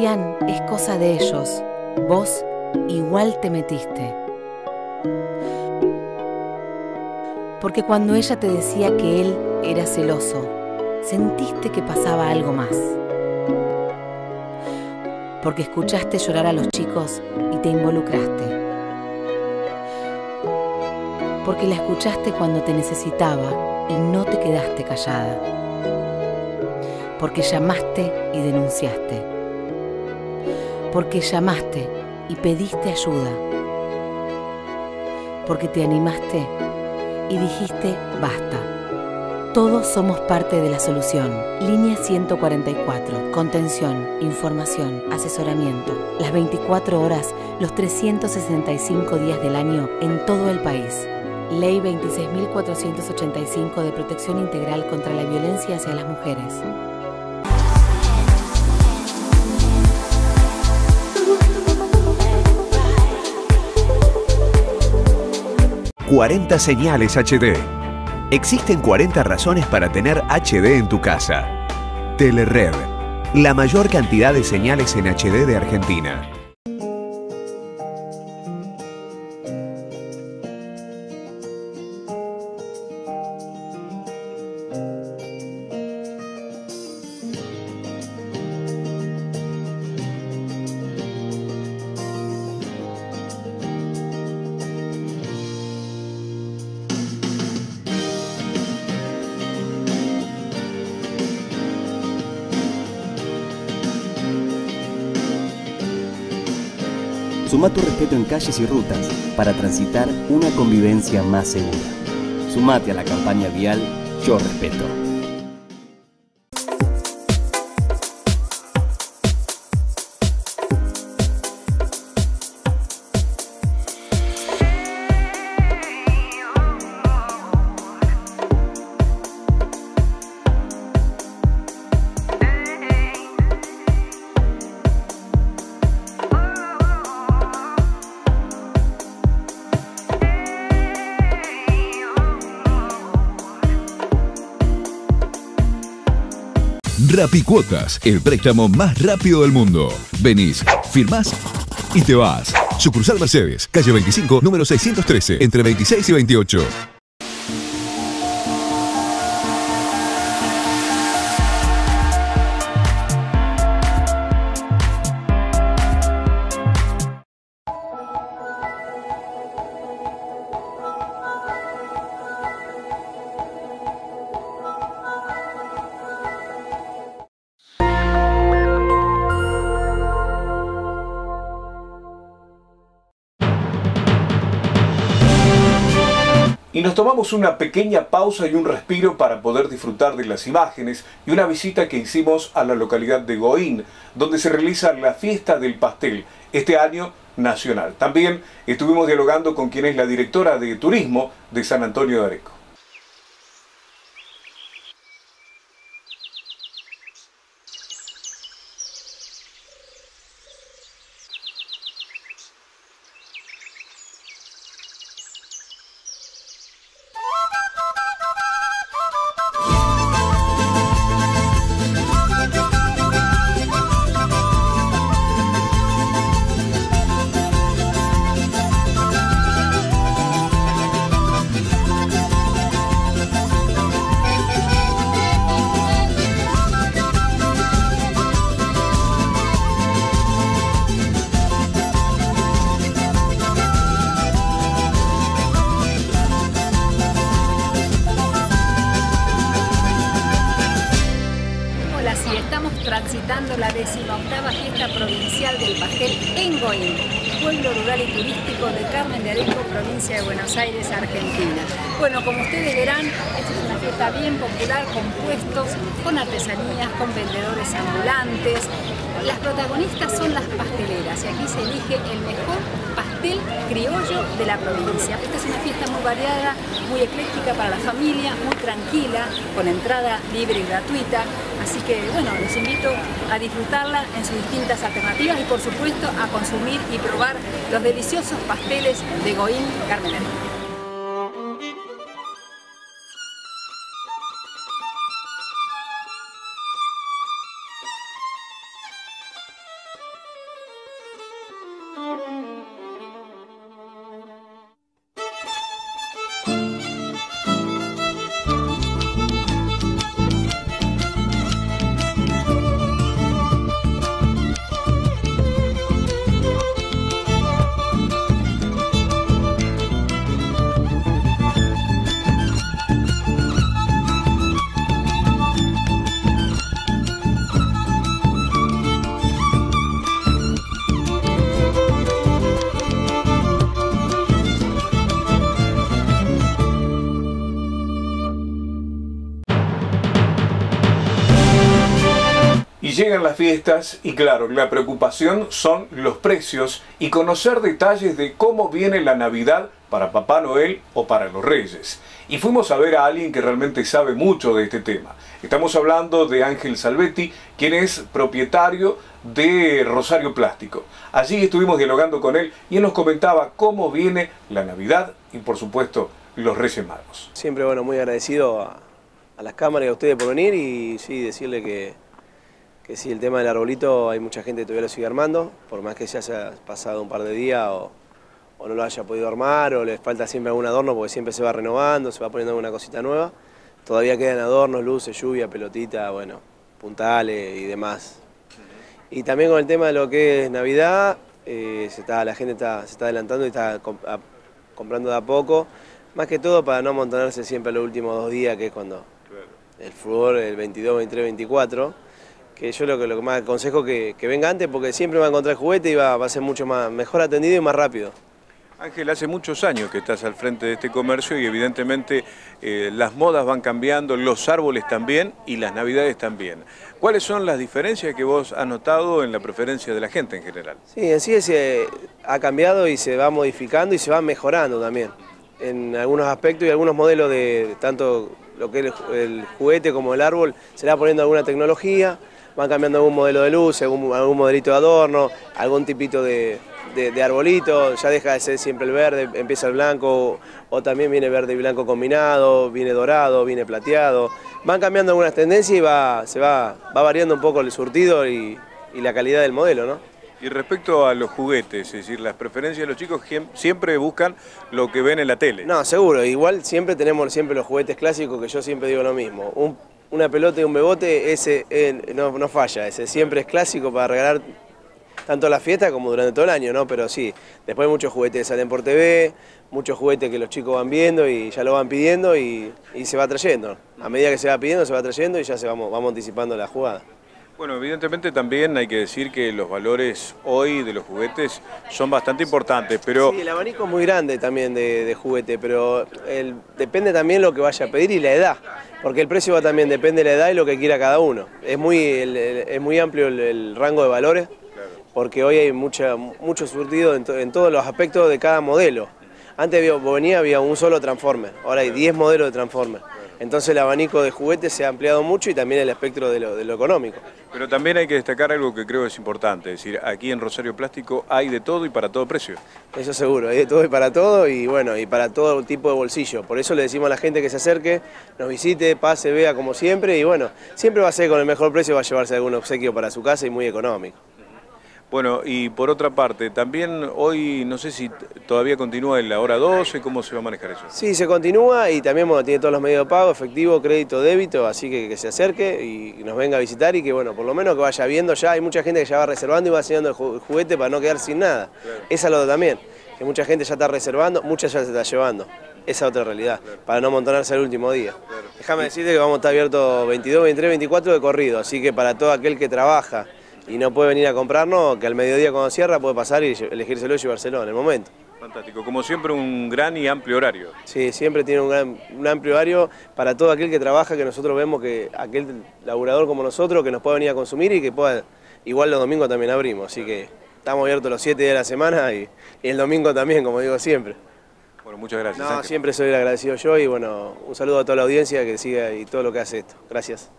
Es cosa de ellos, vos igual te metiste. Porque cuando ella te decía que él era celoso, sentiste que pasaba algo más. Porque escuchaste llorar a los chicos y te involucraste. Porque la escuchaste cuando te necesitaba y no te quedaste callada porque llamaste y denunciaste, porque llamaste y pediste ayuda, porque te animaste y dijiste basta. Todos somos parte de la solución. Línea 144. Contención, información, asesoramiento. Las 24 horas, los 365 días del año en todo el país. Ley 26.485 de Protección Integral contra la Violencia hacia las Mujeres. 40 señales HD. Existen 40 razones para tener HD en tu casa. Telered, la mayor cantidad de señales en HD de Argentina. Suma tu respeto en calles y rutas para transitar una convivencia más segura. Sumate a la campaña vial Yo Respeto. Rapicuotas, el préstamo más rápido del mundo. Venís, firmás y te vas. Sucursal Mercedes, calle 25, número 613, entre 26 y 28. Una pequeña pausa y un respiro para poder disfrutar de las imágenes y una visita que hicimos a la localidad de Goín, donde se realiza la fiesta del pastel, este año nacional. También estuvimos dialogando con quien es la directora de turismo de San Antonio de Areco. Llegan las fiestas y claro, la preocupación son los precios y conocer detalles de cómo viene la Navidad para Papá Noel o para los Reyes. Y fuimos a ver a alguien que realmente sabe mucho de este tema. Estamos hablando de Ángel Salvetti, quien es propietario de Rosario Plástico. Allí estuvimos dialogando con él y él nos comentaba cómo viene la Navidad y por supuesto los Reyes Magos. Siempre, bueno, muy agradecido a, a las cámaras y a ustedes por venir y sí, decirle que, que sí, el tema del arbolito hay mucha gente que todavía lo sigue armando, por más que ya haya pasado un par de días o, o no lo haya podido armar o le falta siempre algún adorno porque siempre se va renovando, se va poniendo alguna cosita nueva. Todavía quedan adornos, luces, lluvia, pelotita, bueno, puntales y demás. Y también con el tema de lo que es Navidad, eh, se está, la gente está, se está adelantando y está comp- a- comprando de a poco, más que todo para no amontonarse siempre los últimos dos días, que es cuando el fútbol, el 22, 23, 24, que yo lo que, lo que más aconsejo que, que venga antes porque siempre va a encontrar juguete y va, va a ser mucho más, mejor atendido y más rápido. Ángel, hace muchos años que estás al frente de este comercio y evidentemente eh, las modas van cambiando, los árboles también y las navidades también. ¿Cuáles son las diferencias que vos has notado en la preferencia de la gente en general? Sí, en sí se ha cambiado y se va modificando y se va mejorando también en algunos aspectos y algunos modelos de tanto lo que es el, el juguete como el árbol, se le va poniendo alguna tecnología, van cambiando algún modelo de luz, algún, algún modelito de adorno, algún tipito de, de, arbolito, ya deja de ser siempre el verde, empieza el blanco, o, también viene verde y blanco combinado, viene dorado, viene plateado. Van cambiando algunas tendencias y va, se va, va variando un poco el surtido y, y la calidad del modelo, ¿no? Y respecto a los juguetes, es decir, las preferencias de los chicos siempre buscan lo que ven en la tele. No, seguro, igual siempre tenemos siempre los juguetes clásicos que yo siempre digo lo mismo. Una pelota y un bebote, ese eh, no, no, falla, ese siempre es clásico para regalar tanto la fiesta como durante todo el año, ¿no? Pero sí, después muchos juguetes salen por TV, muchos juguetes que los chicos van viendo y ya lo van pidiendo y, se va trayendo. A medida que se va pidiendo, se va trayendo y ya se vamos, vamos anticipando la jugada. Bueno, evidentemente también hay que decir que los valores hoy de los juguetes son bastante importantes, pero... Sí, el abanico es muy grande también de, juguete, pero depende también lo que vaya a pedir y la edad, porque el precio va también, depende de la edad y lo que quiera cada uno. Es muy, es muy amplio el, rango de valores, porque hoy hay mucha, mucho surtido en, en todos los aspectos de cada modelo. Antes venía, había un solo Transformer, ahora hay 10 modelos de Transformer. Entonces el abanico de juguetes se ha ampliado mucho y también el espectro de lo, económico. Pero también hay que destacar algo que creo es importante, es decir, aquí en Rosario Plástico hay de todo y para todo precio. Eso seguro, hay de todo y para todo y bueno, y para todo tipo de bolsillo. Por eso le decimos a la gente que se acerque, nos visite, pase, vea como siempre y bueno, siempre va a ser con el mejor precio, va a llevarse algún obsequio para su casa y muy económico. Bueno, y por otra parte, también hoy no sé si todavía continúa en la hora 12, ¿cómo se va a manejar eso? Sí, se continúa y también tiene todos los medios de pago, efectivo, crédito, débito, así que que se acerque y nos venga a visitar y que bueno, por lo menos que vaya viendo ya, hay mucha gente que ya va reservando y va enseñando el juguete para no quedar sin nada. Esa es lo también, que mucha gente ya está reservando, mucha ya se está llevando. Esa es otra realidad, para no montonarse el último día. Déjame decirte que vamos a estar abiertos 22, 23, 24 de corrido, así que para todo aquel que trabaja, y no puede venir a comprarnos, que al mediodía cuando cierra puede pasar y elegírselo y llevárselo en el momento. Fantástico, como siempre un gran y amplio horario. Sí, siempre tiene un, gran, un amplio horario para todo aquel que trabaja, que nosotros vemos que aquel laburador como nosotros que nos pueda venir a consumir y que pueda, igual los domingos también abrimos, así que estamos abiertos los siete días de la semana y, el domingo también, como digo siempre. Bueno, muchas gracias. No, siempre soy agradecido yo y bueno, un saludo a toda la audiencia que siga y todo lo que hace esto. Gracias.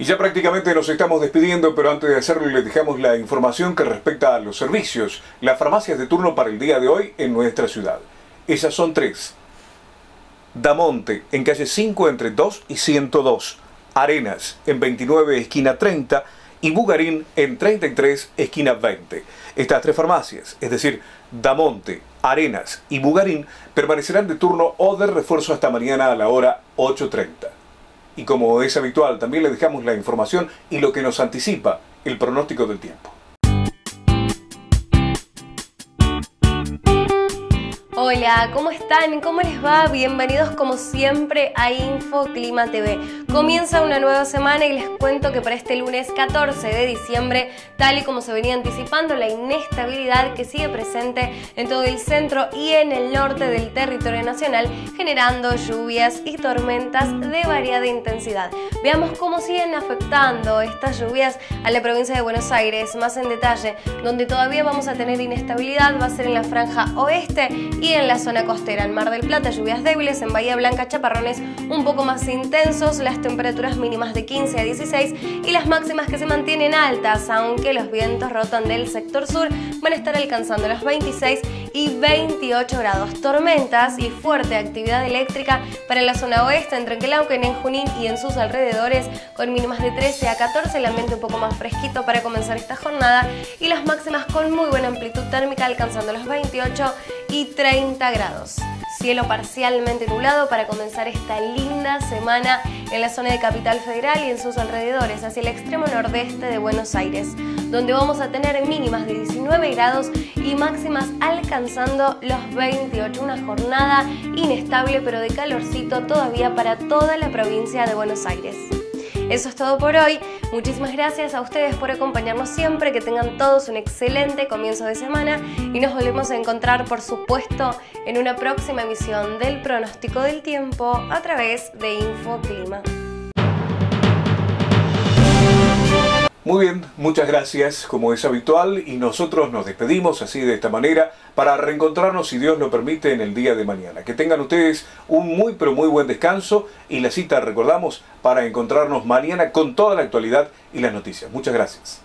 Y ya prácticamente nos estamos despidiendo, pero antes de hacerlo les dejamos la información que respecta a los servicios, las farmacias de turno para el día de hoy en nuestra ciudad. Esas son tres. Damonte, en calle 5 entre 2 y 102. Arenas, en 29 esquina 30. Y Bugarín, en 33 esquina 20. Estas tres farmacias, es decir, Damonte, Arenas y Bugarín, permanecerán de turno o de refuerzo hasta mañana a la hora 8.30. Y como es habitual, también le dejamos la información y lo que nos anticipa el pronóstico del tiempo. Hola, ¿cómo están? ¿Cómo les va? Bienvenidos como siempre a Info Clima TV. Comienza una nueva semana y les cuento que para este lunes 14 de diciembre, tal y como se venía anticipando, la inestabilidad que sigue presente en todo el centro y en el norte del territorio nacional, generando lluvias y tormentas de variada intensidad. Veamos cómo siguen afectando estas lluvias a la provincia de Buenos Aires, más en detalle, donde todavía vamos a tener inestabilidad va a ser en la franja oeste en la zona costera. En Mar del Plata, lluvias débiles, en Bahía Blanca, chaparrones un poco más intensos, las temperaturas mínimas de 15 a 16 y las máximas que se mantienen altas, aunque los vientos rotan del sector sur van a estar alcanzando los 26 y 28 grados. Tormentas y fuerte actividad eléctrica para la zona oeste, entre Quelauquen, en Junín y en sus alrededores, con mínimas de 13 a 14, el ambiente un poco más fresquito para comenzar esta jornada y las máximas con muy buena amplitud térmica alcanzando los 28 y 30 grados. Cielo parcialmente nublado para comenzar esta linda semana en la zona de Capital Federal y en sus alrededores, hacia el extremo nordeste de Buenos Aires, donde vamos a tener mínimas de 19 grados y máximas alcanzando los 28. Una jornada inestable pero de calorcito todavía para toda la provincia de Buenos Aires. Eso es todo por hoy. Muchísimas gracias a ustedes por acompañarnos siempre. Que tengan todos un excelente comienzo de semana y nos volvemos a encontrar, por supuesto, en una próxima emisión del pronóstico del tiempo a través de Infoclima. Muy bien, muchas gracias, como es habitual, y nosotros nos despedimos así de esta manera para reencontrarnos, si Dios lo permite, en el día de mañana. Que tengan ustedes un muy pero muy buen descanso y la cita, recordamos, para encontrarnos mañana con toda la actualidad y las noticias. Muchas gracias.